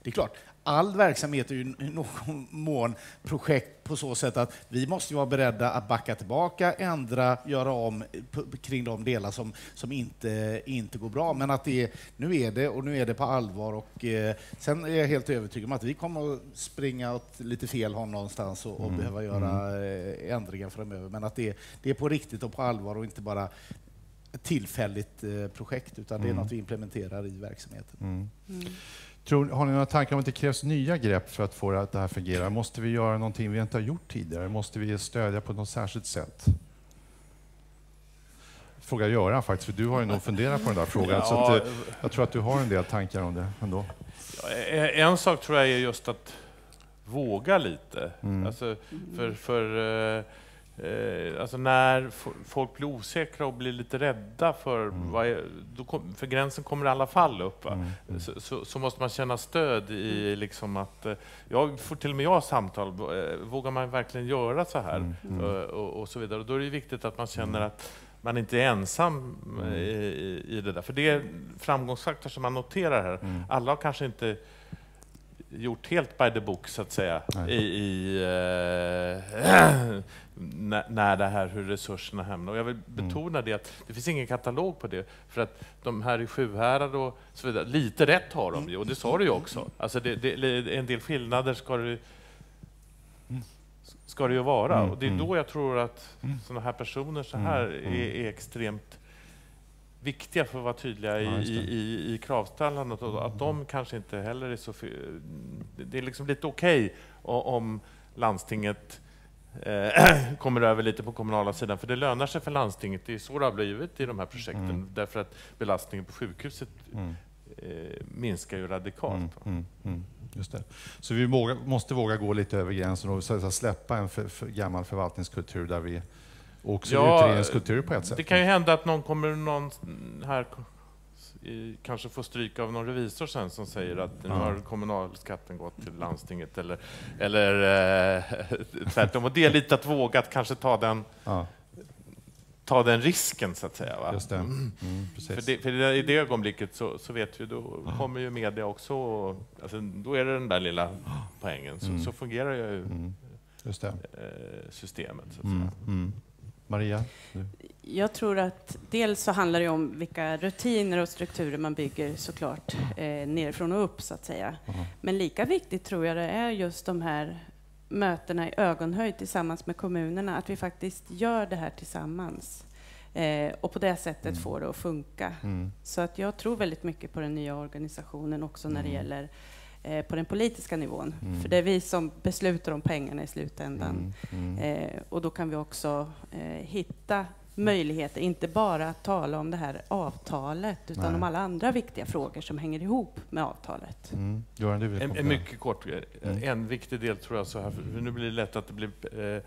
det är klart, all verksamhet är ju i någon mån projekt på så sätt att vi måste vara beredda att backa tillbaka, ändra, göra om kring de delar som, som inte, inte går bra. Men att det, nu är det och nu är det på allvar. Och, eh, sen är jag helt övertygad om att vi kommer att springa åt lite fel håll någonstans och, och mm. behöva göra mm. Eh, ändringar framöver. Men att det, det är på riktigt och på allvar och inte bara ett tillfälligt eh, projekt, utan det är mm. något vi implementerar i verksamheten. Mm. Tror, har ni några tankar om att det krävs nya grepp för att få det här att fungera? Måste vi göra någonting vi inte har gjort tidigare? Måste vi stödja på något särskilt sätt? Fråga Göran faktiskt, för du har ju nog funderat på den där frågan. Ja, så att, jag tror att du har en del tankar om det ändå. En sak tror jag är just att våga lite. Mm. Alltså, för, för eh, alltså när folk blir osäkra och blir lite rädda för, mm. vad är, kom, för gränsen kommer i alla fall upp, mm. mm. Så, så, så, måste man känna stöd i mm. liksom att, eh, jag får till och med jag samtal, eh, vågar man verkligen göra så här? Mm. mm. Och, och, och, så vidare. Och då är det viktigt att man känner att man inte är ensam i, i, det där. För det är framgångsfaktor som man noterar här. Alla har kanske inte gjort helt by the book, så att säga, i, i uh, när, det här, hur resurserna hamnar. Och jag vill mm. betona mm. det att det finns ingen katalog på det, för att de här i Sjuhärad och så vidare, lite rätt har de ju, och det sa du ju också. Alltså det, det, en del skillnader ska det, ska det ju vara, mm. och det är då jag tror att mm. sådana här personer så här är, är extremt viktiga för att vara tydliga i, ja, i, i, kravställandet och att de kanske inte heller är så... Det är liksom lite okej okay om landstinget eh, kommer över lite på kommunala sidan, för det lönar sig för landstinget. Det är så det har blivit i de här projekten, mm. därför att belastningen på sjukhuset mm. eh, minskar ju radikalt. Mm, mm, mm. Just det. Så vi våga, måste våga gå lite över gränsen och släppa en för, för gammal förvaltningskultur där vi också ja, utredningskultur på ett sätt. Det kan ju hända att någon kommer någon här kanske får stryk av någon revisor sen som säger att nu har kommunalskatten gått till landstinget eller, eller eh, tvärtom. Och det är lite att våga att kanske ta den, ja. ta den risken, så att säga. Va? Just det. Mm, för, det, för det, i det ögonblicket så, så vet vi, då kommer ju media också, alltså, då är det den där lilla poängen. Så, mm. så fungerar ju mm. Eh, systemet. Så att mm. säga. Mm. Maria? Du. Jag tror att dels så handlar det om vilka rutiner och strukturer man bygger såklart eh, nerifrån och upp så att säga. Aha. Men lika viktigt tror jag det är just de här mötena i ögonhöjd tillsammans med kommunerna, att vi faktiskt gör det här tillsammans. Eh, och på det sättet mm. får det att funka. Mm. Så att jag tror väldigt mycket på den nya organisationen också när det mm. gäller eh, på den politiska nivån. Mm. För det är vi som beslutar om pengarna i slutändan. Mm. Mm. Eh, och då kan vi också eh, hitta möjligheter, inte bara att tala om det här avtalet, utan Nej. om alla andra viktiga frågor som hänger ihop med avtalet. Mm. Göran, du vill en, en mycket kort, mm. en viktig del tror jag så här, för nu blir det lätt att det blir eh,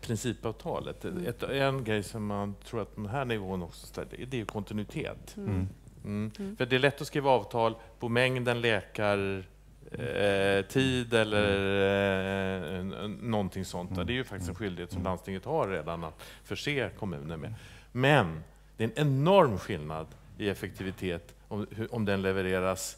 principavtalet. Mm. Ett, en grej som man tror att den här nivån också ställer, det är kontinuitet. Mm. Mm. mm. mm. För det är lätt att skriva avtal på mängden läkar eh, tid eller eh, någonting sånt. Det är ju faktiskt en skyldighet som landstinget har redan att förse kommuner med. Men det är en enorm skillnad i effektivitet om, om den levereras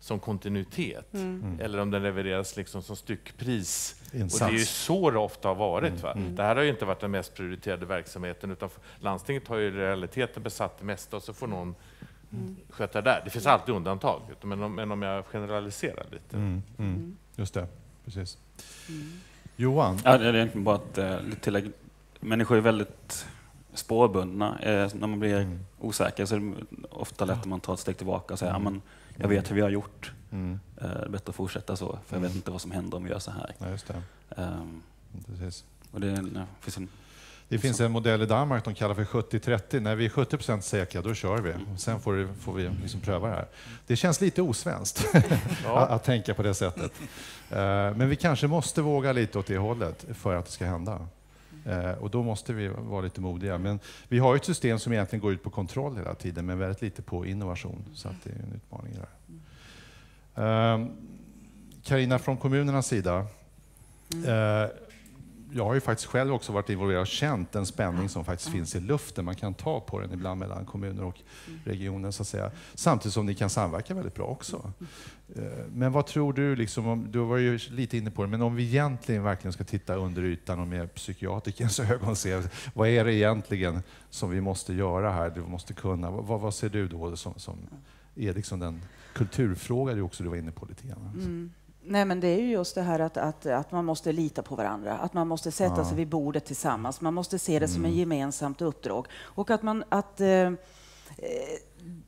som kontinuitet mm. eller om den levereras liksom som styckpris. Insats. Och det är ju så det ofta har varit. Va? Mm. Det här har ju inte varit den mest prioriterade verksamheten utan landstinget har ju i realiteten besatt det mesta och så får någon mm. sköta där. Det finns alltid undantag, men om, men om jag generaliserar lite. Mm. Mm. mm. Just det, precis. Mm. Johan? Ja, det är egentligen bara ett uh, tillägg. Människor är väldigt spårbundna. Eh, när man blir mm. osäker så är det ofta lätt att man tar ett steg tillbaka och säger mm. ja, jag vet hur vi har gjort. Mm. Eh, det är bättre att fortsätta så, för jag vet inte vad som händer om vi gör så här. Ja, just det. Um, Precis. Och det, ja, finns en det finns en modell i Danmark de kallar för 70-30. När vi är 70 procent säkra, då kör vi. Sen får, det, får vi liksom pröva det här. Det känns lite osvenskt ja. att, att, tänka på det sättet. Uh, men vi kanske måste våga lite åt det hållet för att det ska hända. Uh, och då måste vi vara lite modiga. Men vi har ett system som egentligen går ut på kontroll hela tiden, men väldigt lite på innovation. Så det är en utmaning där. Karina, uh, från kommunernas sida. Mm jag har ju faktiskt själv också varit involverad och känt den spänning som faktiskt finns i luften. Man kan ta på den ibland mellan kommuner och regioner så att säga. Samtidigt som ni kan samverka väldigt bra också. Eh, men vad tror du, liksom, om, du var ju lite inne på det, men om vi egentligen verkligen ska titta under ytan och med psykiatrikerns ögon se, vad är det egentligen som vi måste göra här, du måste kunna? Vad, vad ser du då som, som är liksom den kulturfråga du också du var inne på lite grann? Mm. Nej, men det är ju just det här att, att, att man måste lita på varandra, att man måste sätta ja. sig vid bordet tillsammans. Man måste se det som mm. ett gemensamt uppdrag. Och att man... Att, eh, eh,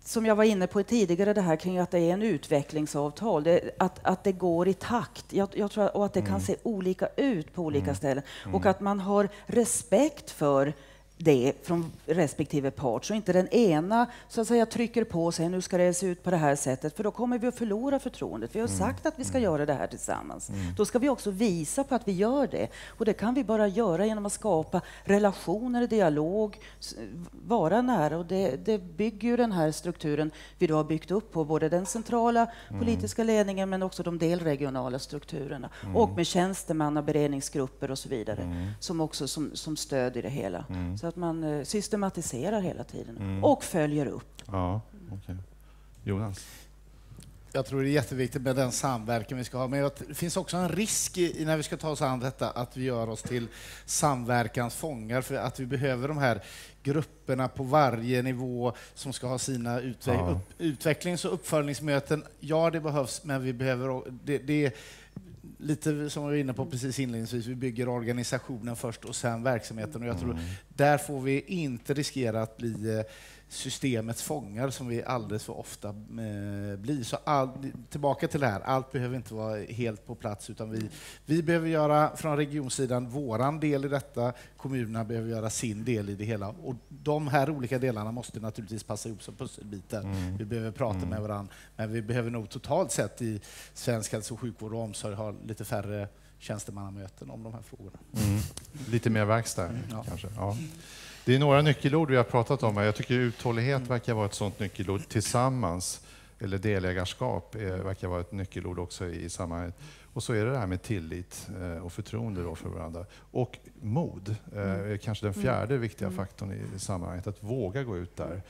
som jag var inne på tidigare, det här kring att det är en utvecklingsavtal, det, att, att det går i takt. Jag, jag tror, och att det mm. kan se olika ut på olika mm. ställen. Och mm. att man har respekt för det från respektive part, så inte den ena så att säga, trycker på säger nu ska det se ut på det här sättet, för då kommer vi att förlora förtroendet. Vi har mm. sagt att vi ska mm. göra det här tillsammans. Mm. Då ska vi också visa på att vi gör det. Och det kan vi bara göra genom att skapa relationer, dialog, vara nära. Och det, det bygger ju den här strukturen vi då har byggt upp på, både den centrala mm. politiska ledningen men också de delregionala strukturerna. Mm. Och med tjänstemannaberedningsgrupper och så vidare, mm. som också som, som stödjer det hela. Så att man eh, systematiserar hela tiden mm. och följer upp. Ja, okay. Jonas? Jag tror det är jätteviktigt med den samverkan vi ska ha, men det finns också en risk i, när vi ska ta oss an detta, att vi gör oss till samverkansfångar, för att vi behöver de här grupperna på varje nivå som ska ha sina utveck ja. upp, utvecklings och uppföljningsmöten. Ja, det behövs, men vi behöver... Det, det, lite som vi var inne på precis inledningsvis, vi bygger organisationen först och sen verksamheten. Och jag tror mm. där får vi inte riskera att bli eh, systemets fångar som vi alldeles för ofta eh, blir. Så all, tillbaka till det här, allt behöver inte vara helt på plats utan vi, vi behöver göra från regionsidan våran del i detta, kommunerna behöver göra sin del i det hela. Och de här olika delarna måste naturligtvis passa ihop som pusselbitar. Mm. Vi behöver prata mm. med varandra, men vi behöver nog totalt sett i svensk hälso och sjukvård och omsorg ha lite färre tjänstemannamöten om de här frågorna. Mm. Lite mer verkstad mm, ja. kanske? Ja. Det är några nyckelord vi har pratat om här. Jag tycker uthållighet mm. verkar vara ett sådant nyckelord tillsammans. eller delägarskap är, verkar vara ett nyckelord också i sammanhanget. Och så är det det här med tillit eh, och förtroende då för varandra. Och mod eh, mm. är kanske den fjärde mm. viktiga faktorn i sammanhanget. Att våga gå ut där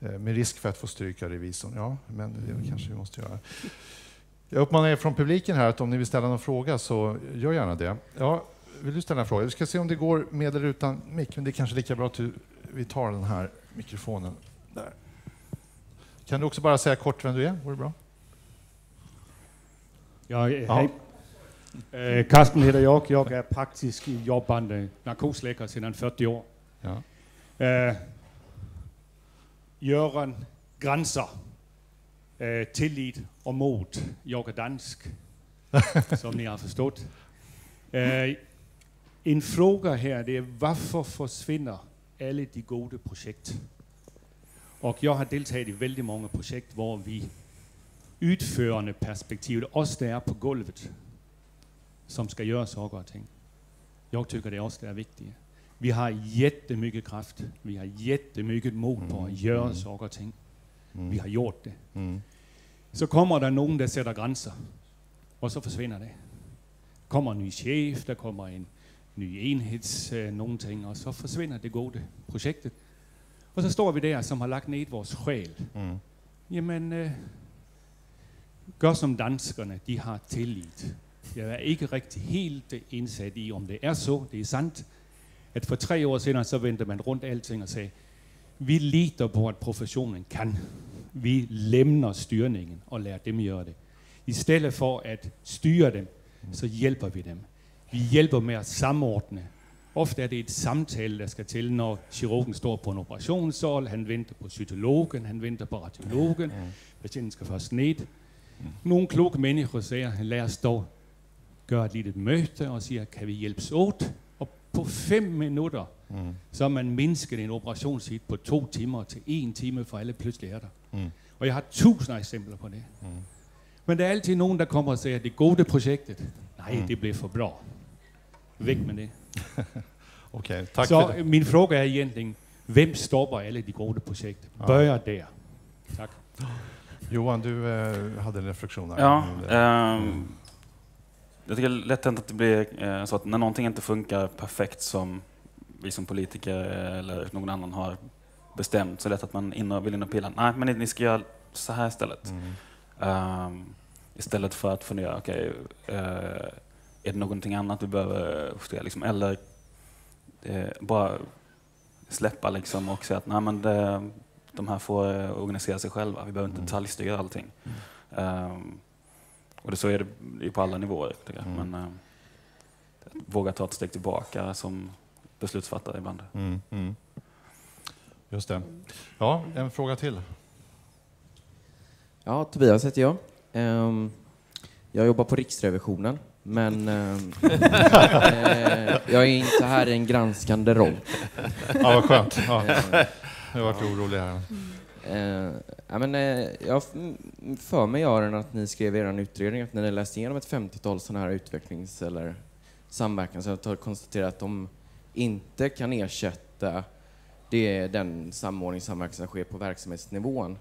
eh, med risk för att få stryk av revisorn. Ja, men det kanske vi måste göra. Jag uppmanar er från publiken här att om ni vill ställa någon fråga så gör gärna det. Ja, vill du ställa en fråga? Vi ska se om det går med eller utan mick, men det är kanske lika bra att vi tar den här mikrofonen där. Kan du också bara säga kort vem du är? Vore bra. Ja, hej. Uh, Karsten heter jag. Jag är praktisk jobbande narkosläkare sedan 40 år. Ja. Uh, Göran Granser. Uh, tillit och mod. Jag är dansk, som ni har förstått. Uh, en fråga här det är varför försvinner alla de goda projekt? Och jag har deltagit i väldigt många projekt där vi utförande perspektivet, oss där är på golvet, som ska göra saker och ting. Jag tycker det är oss det är viktigt. Vi har jättemycket kraft, vi har jättemycket mod på att göra mm. saker och ting. Mm. Vi har gjort det. Mm. Så kommer det någon, som sätter gränser, och så försvinner det. kommer en ny chef, det kommer en ny enhets äh, någonting, och så försvinner det goda projektet. Och så står vi där som har lagt ned vår själ. Mm. Jamen, gör som danskarna, de har tillit. Jag är inte riktigt helt insatt i om det är så, det är sant, att för tre år sedan så vände man runt allting och sa vi litar på att professionen kan. Vi lämnar styrningen och lär dem göra det. Istället för att styra dem så hjälper vi dem. Vi hjälper med att samordna. Ofta är det ett samtal der ska till när kirurgen står på en operationssal, han väntar på cytologen, han väntar på radiologen, patienten ska först ned. Nogle kloka människor säger, lad os dog gøre et lille möte och säger, kan vi hjälpas åt? Och på fem minuter mm. så har man minskat en operationstid på två timmar till en timme för alla plötsligt är där. Mm. Och jag har tusen exempel på det. Mm. Men det är alltid någon som kommer och säger, det goda projektet, nej, mm. det blev för bra. Väck med det. okay, tack så för det. min fråga är egentligen, vem stoppar alla de goda projekt? Börja där. Tack. Johan, du eh, hade en reflektion här. Ja, eh, jag tycker det är lätt hänt att det blir eh, så att när någonting inte funkar perfekt som vi som politiker eller någon annan har bestämt så är det lätt att man in och vill in och pilla. Nej, men ni, ska göra så här istället. Mm. Um, istället för att fundera, okej, okay, uh, eh, är det någonting annat vi behöver justera? Liksom, eller uh, bara släppa liksom och säga att nej, men det, de här får uh, organisera sig själva. Vi behöver inte mm. detaljstyra allting. Mm. Um, och det, så är det ju på alla nivåer. Mm. Men uh, våga ta ett steg tillbaka som beslutsfattare ibland. Mm, mm. Just det. Ja, en fråga till. Ja, Tobias heter jag. Um, jag jobbar på Riksrevisionen, men um, jag är inte här i en granskande roll. Ja, vad skönt. Ja. Jag har varit orolig här. Uh, ja, men, uh, jag för mig, Göran, att ni skrev i er utredning att när ni läste igenom ett 50-tal sådana här utvecklings eller samverkansavtal konstaterat att de inte kan ersätta det, den samordning samverkan som sker på verksamhetsnivån.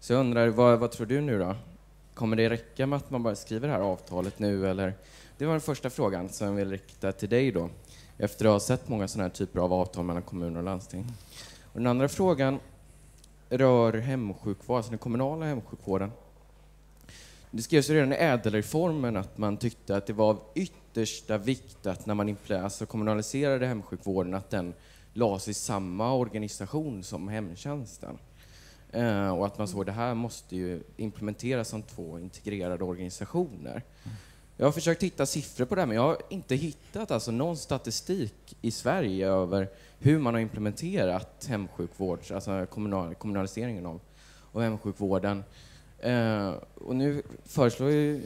Så jag undrar, vad, vad tror du nu då? Kommer det räcka med att man bara skriver det här avtalet nu eller? Det var den första frågan som jag vill rikta till dig då, efter att ha sett många sådana här typer av avtal mellan kommuner och landsting. Och den andra frågan rör hemsjukvård, alltså den kommunala hemsjukvården. Det skrevs ju redan i ädelreformen att man tyckte att det var av yttersta vikt att när man alltså kommunaliserade hemsjukvården att den lades i samma organisation som hemtjänsten. Eh, och att man såg att det här måste ju implementeras som två integrerade organisationer. Jag har försökt hitta siffror på det här, men jag har inte hittat alltså någon statistik i Sverige över hur man har implementerat hemsjukvård, alltså kommunal, kommunaliseringen av, av hemsjukvården. Eh, och nu föreslår ju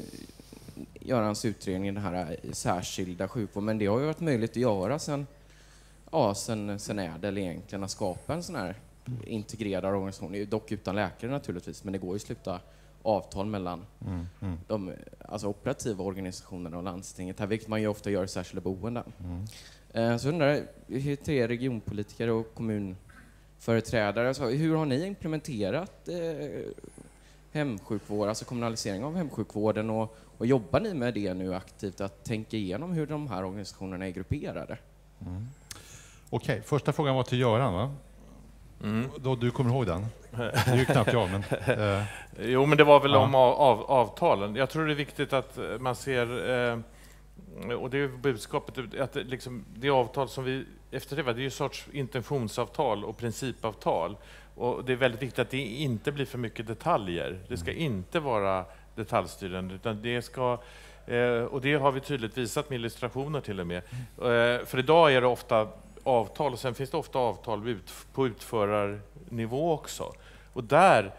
Görans utredning den här eh, särskilda sjukvården, men det har ju varit möjligt att göra sen, ja, sen, sen Ädel egentligen, att skapa en sån här integrerad organisation, dock utan läkare naturligtvis, men det går ju att sluta avtal mellan mm, mm. de alltså operativa organisationerna och landstinget, här, vilket man ju ofta gör i särskilda boenden. Mm. Eh, så undrar jag, tre regionpolitiker och kommunföreträdare, alltså, hur har ni implementerat eh, hemsjukvård, alltså kommunalisering av hemsjukvården och, och jobbar ni med det nu aktivt, att tänka igenom hur de här organisationerna är grupperade? Mm. Okej, första frågan var till Göran, va? Mm. Då, du kommer ihåg den? Det är ju knappt jag, men... Eh. Jo, men det var väl ja. om av, avtalen. Jag tror det är viktigt att man ser, eh, och det är budskapet, att liksom, det avtal som vi eftersträvar, det är ju en sorts intentionsavtal och principavtal. Och det är väldigt viktigt att det inte blir för mycket detaljer. Det ska inte vara detaljstyrande, utan det ska eh, och det har vi tydligt visat med illustrationer till och med. För idag är det ofta avtal och sen finns det ofta avtal på utförarnivå också. Och där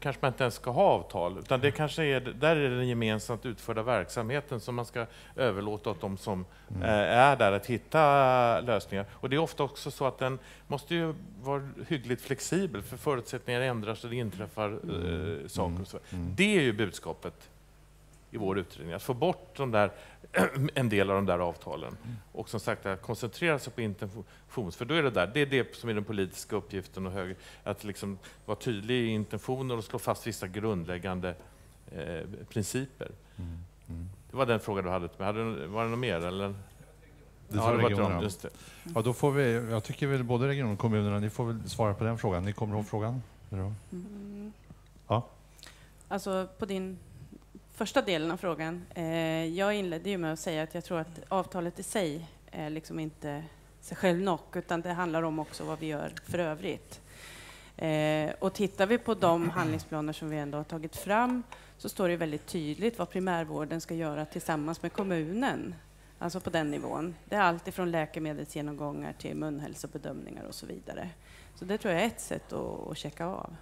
kanske man inte ens ska ha avtal, utan det kanske är, där är det den gemensamt utförda verksamheten som man ska överlåta åt de som mm. Eh, är där att hitta lösningar. Och det är ofta också så att den måste ju vara hyggligt flexibel, för förutsättningar ändras och det inträffar mm. eh, saker. Och så. Mm. Det är ju budskapet i vår utredning, att få bort de där, en del av de där avtalen. Och som sagt, att koncentrera sig på intentions... För då är det där, det är det som är den politiska uppgiften, och höger, att liksom vara tydlig i intentioner och slå fast vissa grundläggande eh, principer. Mm. Mm. Det var den frågan du hade till mig. Hade, var det något mer? Eller? Det ja, det var just det. Ja, då får vi, jag tycker väl både regionen och kommunerna, ni får väl svara på den frågan. Ni kommer ihåg frågan? Mm. Ja. Alltså på din första delen av frågan. Eh, jag inledde ju med att säga att jag tror att avtalet i sig är liksom inte sig själv nog, utan det handlar om också vad vi gör för övrigt. Eh, och tittar vi på de handlingsplaner som vi ändå har tagit fram så står det väldigt tydligt vad primärvården ska göra tillsammans med kommunen. Alltså på den nivån. Det är allt ifrån läkemedelsgenomgångar till munhälsobedömningar och så vidare. Så det tror jag är ett sätt att, att checka av.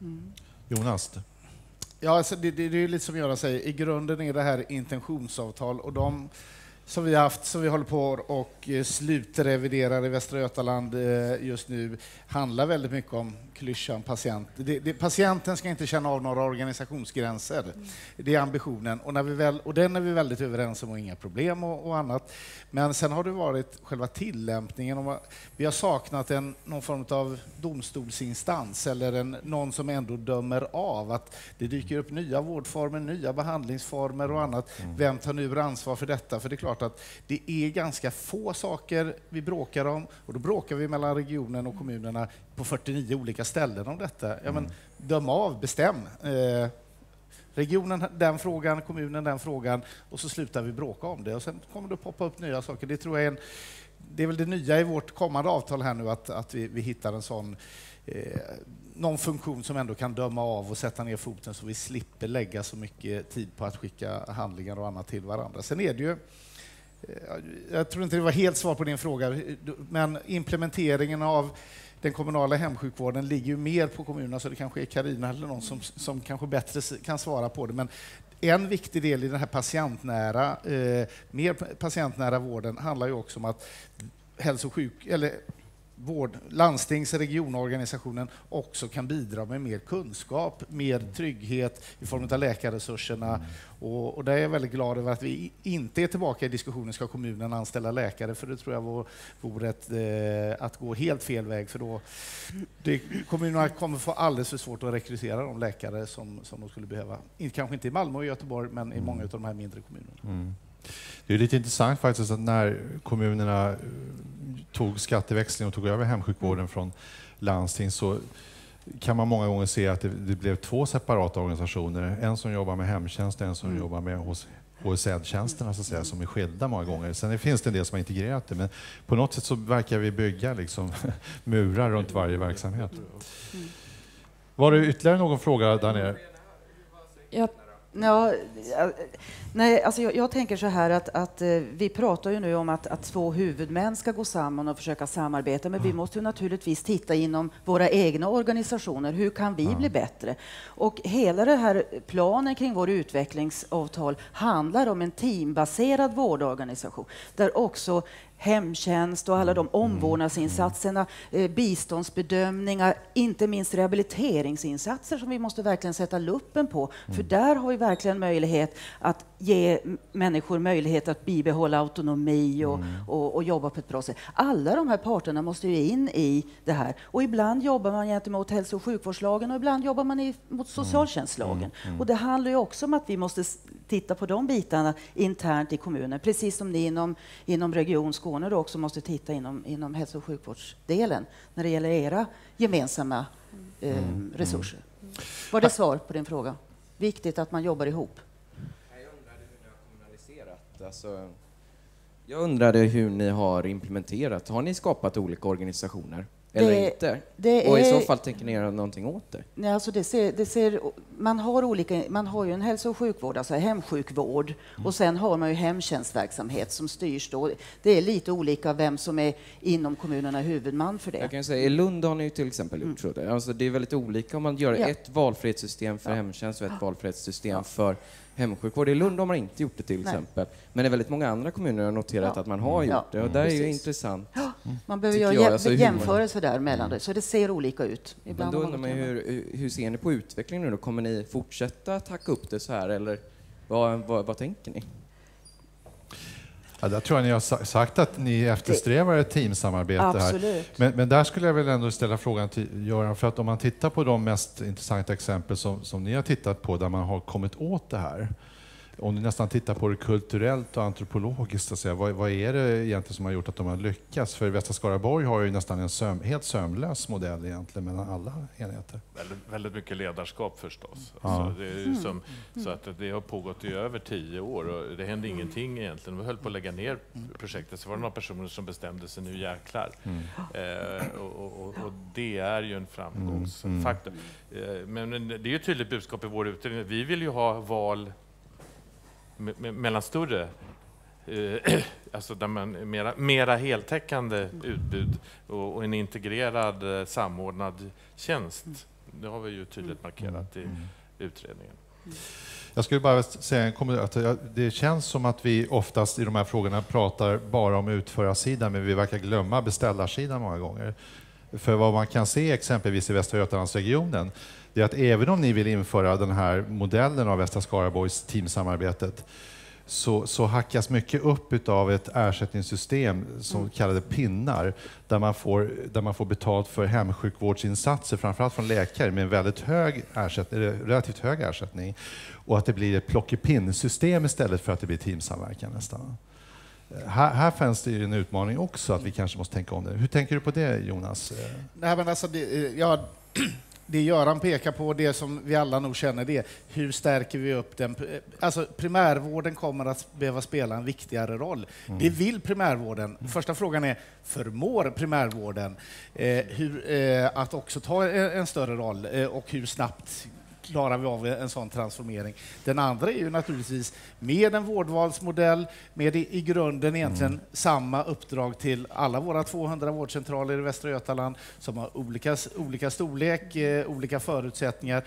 Mm. Jonas? Ja, alltså det, det, det är lite som Göran säger, i grunden är det här intentionsavtal och de som vi har haft, som vi håller på och eh, slutreviderar i Västra Götaland eh, just nu, handlar väldigt mycket om klyschan patient. Det, det, patienten ska inte känna av några organisationsgränser. Mm. Det är ambitionen och, när vi väl, och den är vi väldigt överens om och inga problem och, och annat. Men sen har det varit själva tillämpningen. Vi har saknat en, någon form av domstolsinstans eller en, någon som ändå dömer av att det dyker upp nya vårdformer, nya behandlingsformer och annat. Mm. Vem tar nu ansvar för detta? För det är klart att det är ganska få saker vi bråkar om och då bråkar vi mellan regionen och kommunerna på 49 olika ställen om detta. Ja, men, mm. döm av, bestäm. Eh, regionen den frågan, kommunen den frågan och så slutar vi bråka om det och sen kommer det poppa upp nya saker. Det tror jag är, en, det är väl det nya i vårt kommande avtal här nu att, att vi, vi hittar en sån eh, någon funktion som ändå kan döma av och sätta ner foten så vi slipper lägga så mycket tid på att skicka handlingar och annat till varandra. Sen är det ju Eh, jag tror inte det var helt svar på din fråga, men implementeringen av den kommunala hemsjukvården ligger ju mer på kommunerna, så det kanske är Karina eller någon som, som kanske bättre kan svara på det. Men en viktig del i den här patientnära, eh, mer patientnära vården handlar ju också om att hälso sjuk, eller vård, landstings och regionorganisationen också kan bidra med mer kunskap, mer trygghet i form av läkarresurserna. Mm. Och, och där är jag väldigt glad över att vi inte är tillbaka i diskussionen, ska kommunen anställa läkare? För det tror jag vore, vore ett, eh, att gå helt fel väg, för då det, kommunerna kommer få alldeles för svårt att rekrytera de läkare som, som de skulle behöva. Kanske inte i Malmö och Göteborg, men i många av de här mindre kommunerna. Mm. Det är lite intressant faktiskt att när kommunerna tog skatteväxling och tog över hemsjukvården från landsting så kan man många gånger se att det, det, blev två separata organisationer. En som jobbar med hemtjänst och en som mm. jobbar med hos HSL-tjänsterna så att säga, som är skilda många gånger. Sen finns det en del som har integrerat det, men på något sätt så verkar vi bygga liksom, murar runt varje verksamhet. Mm. Var det ytterligare någon fråga där nere? Jag Ja, nej, alltså jag, jag, tänker så här att, att eh, vi pratar ju nu om att, att två huvudmän ska gå samman och försöka samarbeta, men vi måste ju naturligtvis titta inom våra egna organisationer. Hur kan vi bli bättre? Och hela den här planen kring vår utvecklingsavtal handlar om en teambaserad vårdorganisation där också hemtjänst och alla de omvårdnadsinsatserna, eh, biståndsbedömningar, inte minst rehabiliteringsinsatser som vi måste verkligen sätta luppen på. För där har vi verkligen möjlighet att ge människor möjlighet att bibehålla autonomi och, och, och jobba på ett bra sätt. Alla de här parterna måste ju in i det här. Och ibland jobbar man gentemot hälso och sjukvårdslagen och ibland jobbar man i, mot socialtjänstlagen. Och det handlar ju också om att vi måste titta på de bitarna internt i kommunen, precis som ni inom, inom Region Skåne då också måste titta inom, inom hälso och sjukvårdsdelen när det gäller era gemensamma eh, resurser. Var det svar på din fråga? Viktigt att man jobbar ihop. Jag undrade hur ni har kommunaliserat. Alltså, jag undrade hur ni har implementerat. Har ni skapat olika organisationer? Eller Det- inte? det Och i så fall tänker ni göra någonting åt det? Nej, alltså det ser, det ser, man, har olika, man har ju en hälso och sjukvård, alltså hemsjukvård, och sen har man ju hemtjänstverksamhet som styrs då. Det är lite olika vem som är inom kommunerna huvudman för Jag det. kan ju säga, i Lund har ni ju till exempel gjort så. där. Alltså, det är väldigt olika om man gör Ja. ett valfrihetssystem för hemtjänst och ett valfrihetssystem för hemsjukvård. I Lund har man inte gjort det till Nej. exempel. Men i väldigt många andra kommuner har noterat Ja. att man har gjort Ja. det. Och där är ju intressant. Man behöver göra jäm- alltså jämförelser där mellan det, så det ser olika ut. Men Ibland då har undrar man hur, hur ser ni på utvecklingen nu då? Kommer ni fortsätta att hacka upp det så här eller vad, vad, vad tänker ni? Ja, där tror jag ni har sa- sagt att ni eftersträvar ett teamsamarbete här. Men, men där skulle jag väl ändå ställa frågan till Göran, för att om man tittar på de mest intressanta exempel som, som ni har tittat på där man har kommit åt det här. Om du nästan tittar på det kulturellt och antropologiskt, att säga, vad, vad är det egentligen som har gjort att de har lyckats? För Västra Skaraborg har ju nästan en söm, helt sömlös modell egentligen mellan alla enheter. Väldigt, väldigt mycket ledarskap förstås. Ja. Alltså, det är som, så att det har pågått i över tio år och det hände ingenting egentligen. Vi höll på att lägga ner projektet, så var det några personer som bestämde sig, nu jäklar. Eh, och, och, och, det är ju en framgångsfaktor. Eh, men men det är ju ett tydligt budskap i vår utredning. Vi vill ju ha val mellan större eh, Alltså där man mera, mera heltäckande utbud och, och en integrerad, eh, samordnad tjänst. Det har vi ju tydligt markerat i utredningen. Jag skulle bara säga en kommentar. att Det känns som att vi oftast i de här frågorna pratar bara om utförarsidan, men vi verkar glömma beställarsidan många gånger. För vad man kan se exempelvis i Västra Götalandsregionen, det är att även om ni vill införa den här modellen av Västra Skaraborgs teamsamarbetet, så, så hackas mycket upp av ett ersättningssystem som kallade pinnar, där man, får, där man får betalt för hemsjukvårdsinsatser, framförallt från läkare, med en väldigt hög ersättning, relativt hög ersättning. Och att det blir ett plockepinn-system istället för att det blir teamsamverkan nästan. Eh, Här, här finns det ju en utmaning också, att vi kanske måste tänka om det. Hur tänker du på det, Jonas? Nej, men alltså det, eh, ja, det Göran pekar på, det som vi alla nog känner, det är hur stärker vi upp den? Alltså primärvården kommer att behöva spela en viktigare roll. Det vill primärvården. Första frågan är, förmår primärvården eh, hur, eh, att också ta en, en större roll eh, och hur snabbt klarar vi av en sån transformering. Den andra är ju naturligtvis med en vårdvalsmodell, med i, grunden egentligen samma uppdrag till alla våra 200 vårdcentraler i Västra Götaland som har olika, olika storlek, eh, olika förutsättningar.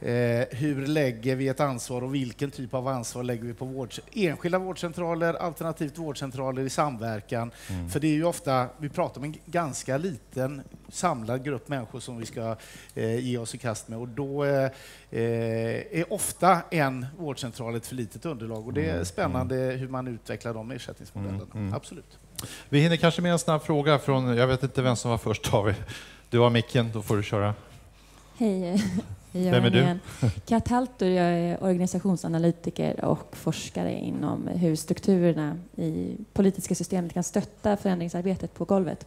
Eh, hur lägger vi ett ansvar och vilken typ av ansvar lägger vi på vård, enskilda vårdcentraler alternativt vårdcentraler i samverkan? För det är ju ofta, vi pratar om en ganska liten samlad grupp människor som vi ska eh, ge oss i kast med och då eh, eh, är ofta en vårdcentral ett för litet underlag och det är spännande hur man utvecklar de ersättningsmodellerna. Absolut. Vi hinner kanske med en snabb fråga från, jag vet inte vem som var först av er. Du har micken, då får du köra. Hej, jag Vem är du? Kat Haltur, jag är organisationsanalytiker och forskare inom hur strukturerna i politiska systemet kan stötta förändringsarbetet på golvet.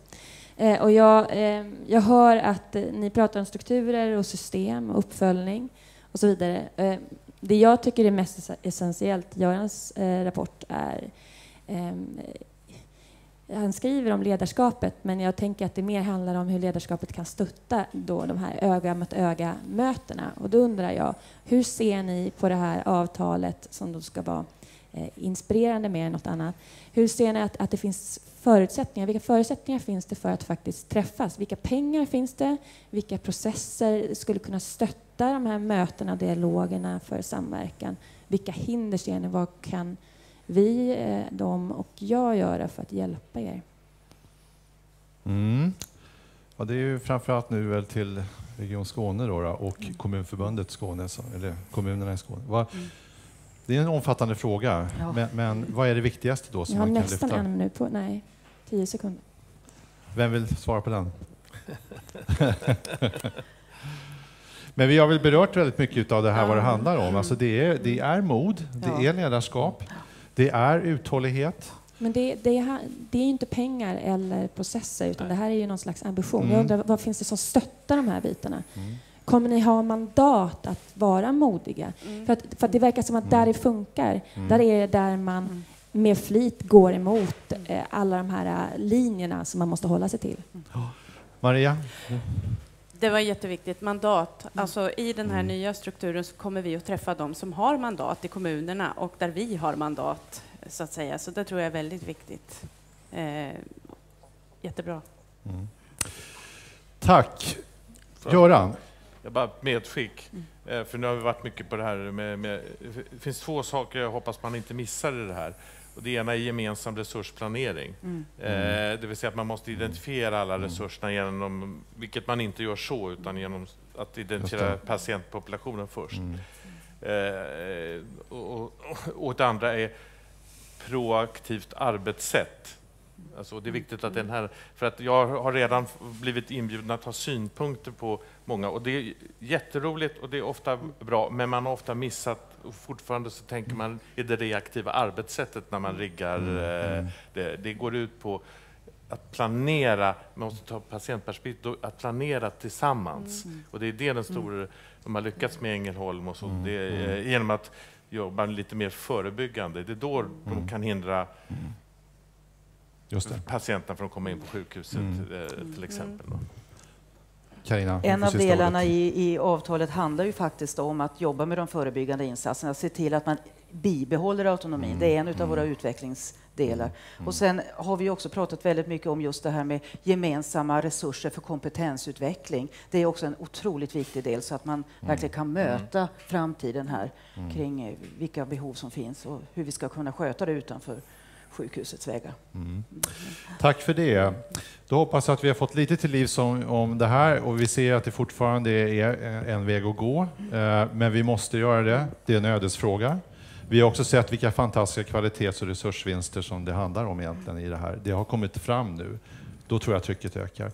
Eh, och jag, eh, jag hör att eh, ni pratar om strukturer och system och uppföljning och så vidare. Eh, det jag tycker är mest ess- essentiellt i Görans rapport är han skriver om ledarskapet, men jag tänker att det mer handlar om hur ledarskapet kan stötta då de här öga mot öga-mötena. Och då undrar jag, hur ser ni på det här avtalet som då ska vara eh, inspirerande mer än något annat? Hur ser ni att, att det finns förutsättningar? Vilka förutsättningar finns det för att faktiskt träffas? Vilka pengar finns det? Vilka processer skulle kunna stötta de här mötena, dialogerna för samverkan? Vilka hinder ser ni? Vad kan vi, eh, de och jag göra för att hjälpa er? Mm. Ja, det är ju framförallt nu väl till Region Skåne då, och mm. Kommunförbundet Skåne, eller kommunerna i Skåne. Va, mm. Det är en omfattande fråga, ja. men, men, vad är det viktigaste då som man kan lyfta? nästan en minut på, nej, tio sekunder. Vem vill svara på den? men vi har väl berört väldigt mycket av det här, vad det handlar om. Alltså det, är, det är mod, det är ledarskap, det är uthållighet. Men det, det, är, det är inte pengar eller processer, utan det här är ju någon slags ambition. Mm. Jag undrar, vad finns det som stöttar de här bitarna? Mm. Kommer ni ha mandat att vara modiga? Mm. För, att, för att det verkar som att där det funkar, mm. där är det där man mm. med flit går emot eh, alla de här eh, linjerna som man måste hålla sig till. Maria? Det var jätteviktigt. Mandat. Alltså, I den här mm. nya strukturen så kommer vi att träffa de som har mandat i kommunerna och där vi har mandat så att säga. Så det tror jag är väldigt viktigt. Eh, jättebra. Mm. Tack. Göran? Jag bara medskick, mm. Eh, för nu har vi varit mycket på det här med, med, Det finns två saker jag hoppas man inte missar i det här. Och det ena är gemensam resursplanering. Mm. Eh, det vill säga att man måste identifiera alla mm. resurserna genom, vilket man inte gör så, utan genom att identifiera patientpopulationen först. Mm. Eh, och, och, och det andra är proaktivt arbetssätt. Alltså, det är viktigt att den här, för att jag har redan blivit inbjuden att ha synpunkter på många och det är jätteroligt och det är ofta bra, men man har ofta missat och fortfarande så tänker man i det reaktiva arbetssättet när man riggar mm, eh, mm. det. Det går ut på att planera, man måste ta patientperspektiv, att planera tillsammans. Mm. Och det är det den stora, de har lyckats med Ängelholm och så, det genom att jobbar lite mer förebyggande. Det är då mm. de kan hindra mm. Patienterna från att komma in på sjukhuset mm. Eh, till exempel. Carina, en av delarna i, i, avtalet handlar ju faktiskt om att jobba med de förebyggande insatserna, se till att man bibehåller autonomin. Mm. Det är en av våra mm. utvecklings delar. Mm. Och sen har vi också pratat väldigt mycket om just det här med gemensamma resurser för kompetensutveckling. Det är också en otroligt viktig del så att man mm. verkligen kan möta mm. framtiden här mm. kring eh, vilka behov som finns och hur vi ska kunna sköta det utanför sjukhusets väggar. Mm. Tack för det. Då hoppas jag att vi har fått lite till liv om, om det här och vi ser att det fortfarande är en väg att gå. Eh, men vi måste göra det. Det är en ödesfråga. Vi har också sett vilka fantastiska kvalitets och resursvinster som det handlar om egentligen i det här. Det har kommit fram nu. Då tror jag trycket ökar.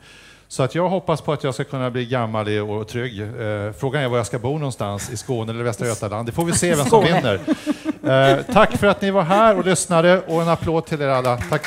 Så att jag hoppas på att jag ska kunna bli gammal och trygg. Eh, frågan är var jag ska bo någonstans, i Skåne eller Västra Götaland. Det får vi se vem som vinner. Eh, tack för att ni var här och lyssnade och en applåd till er alla. Tack.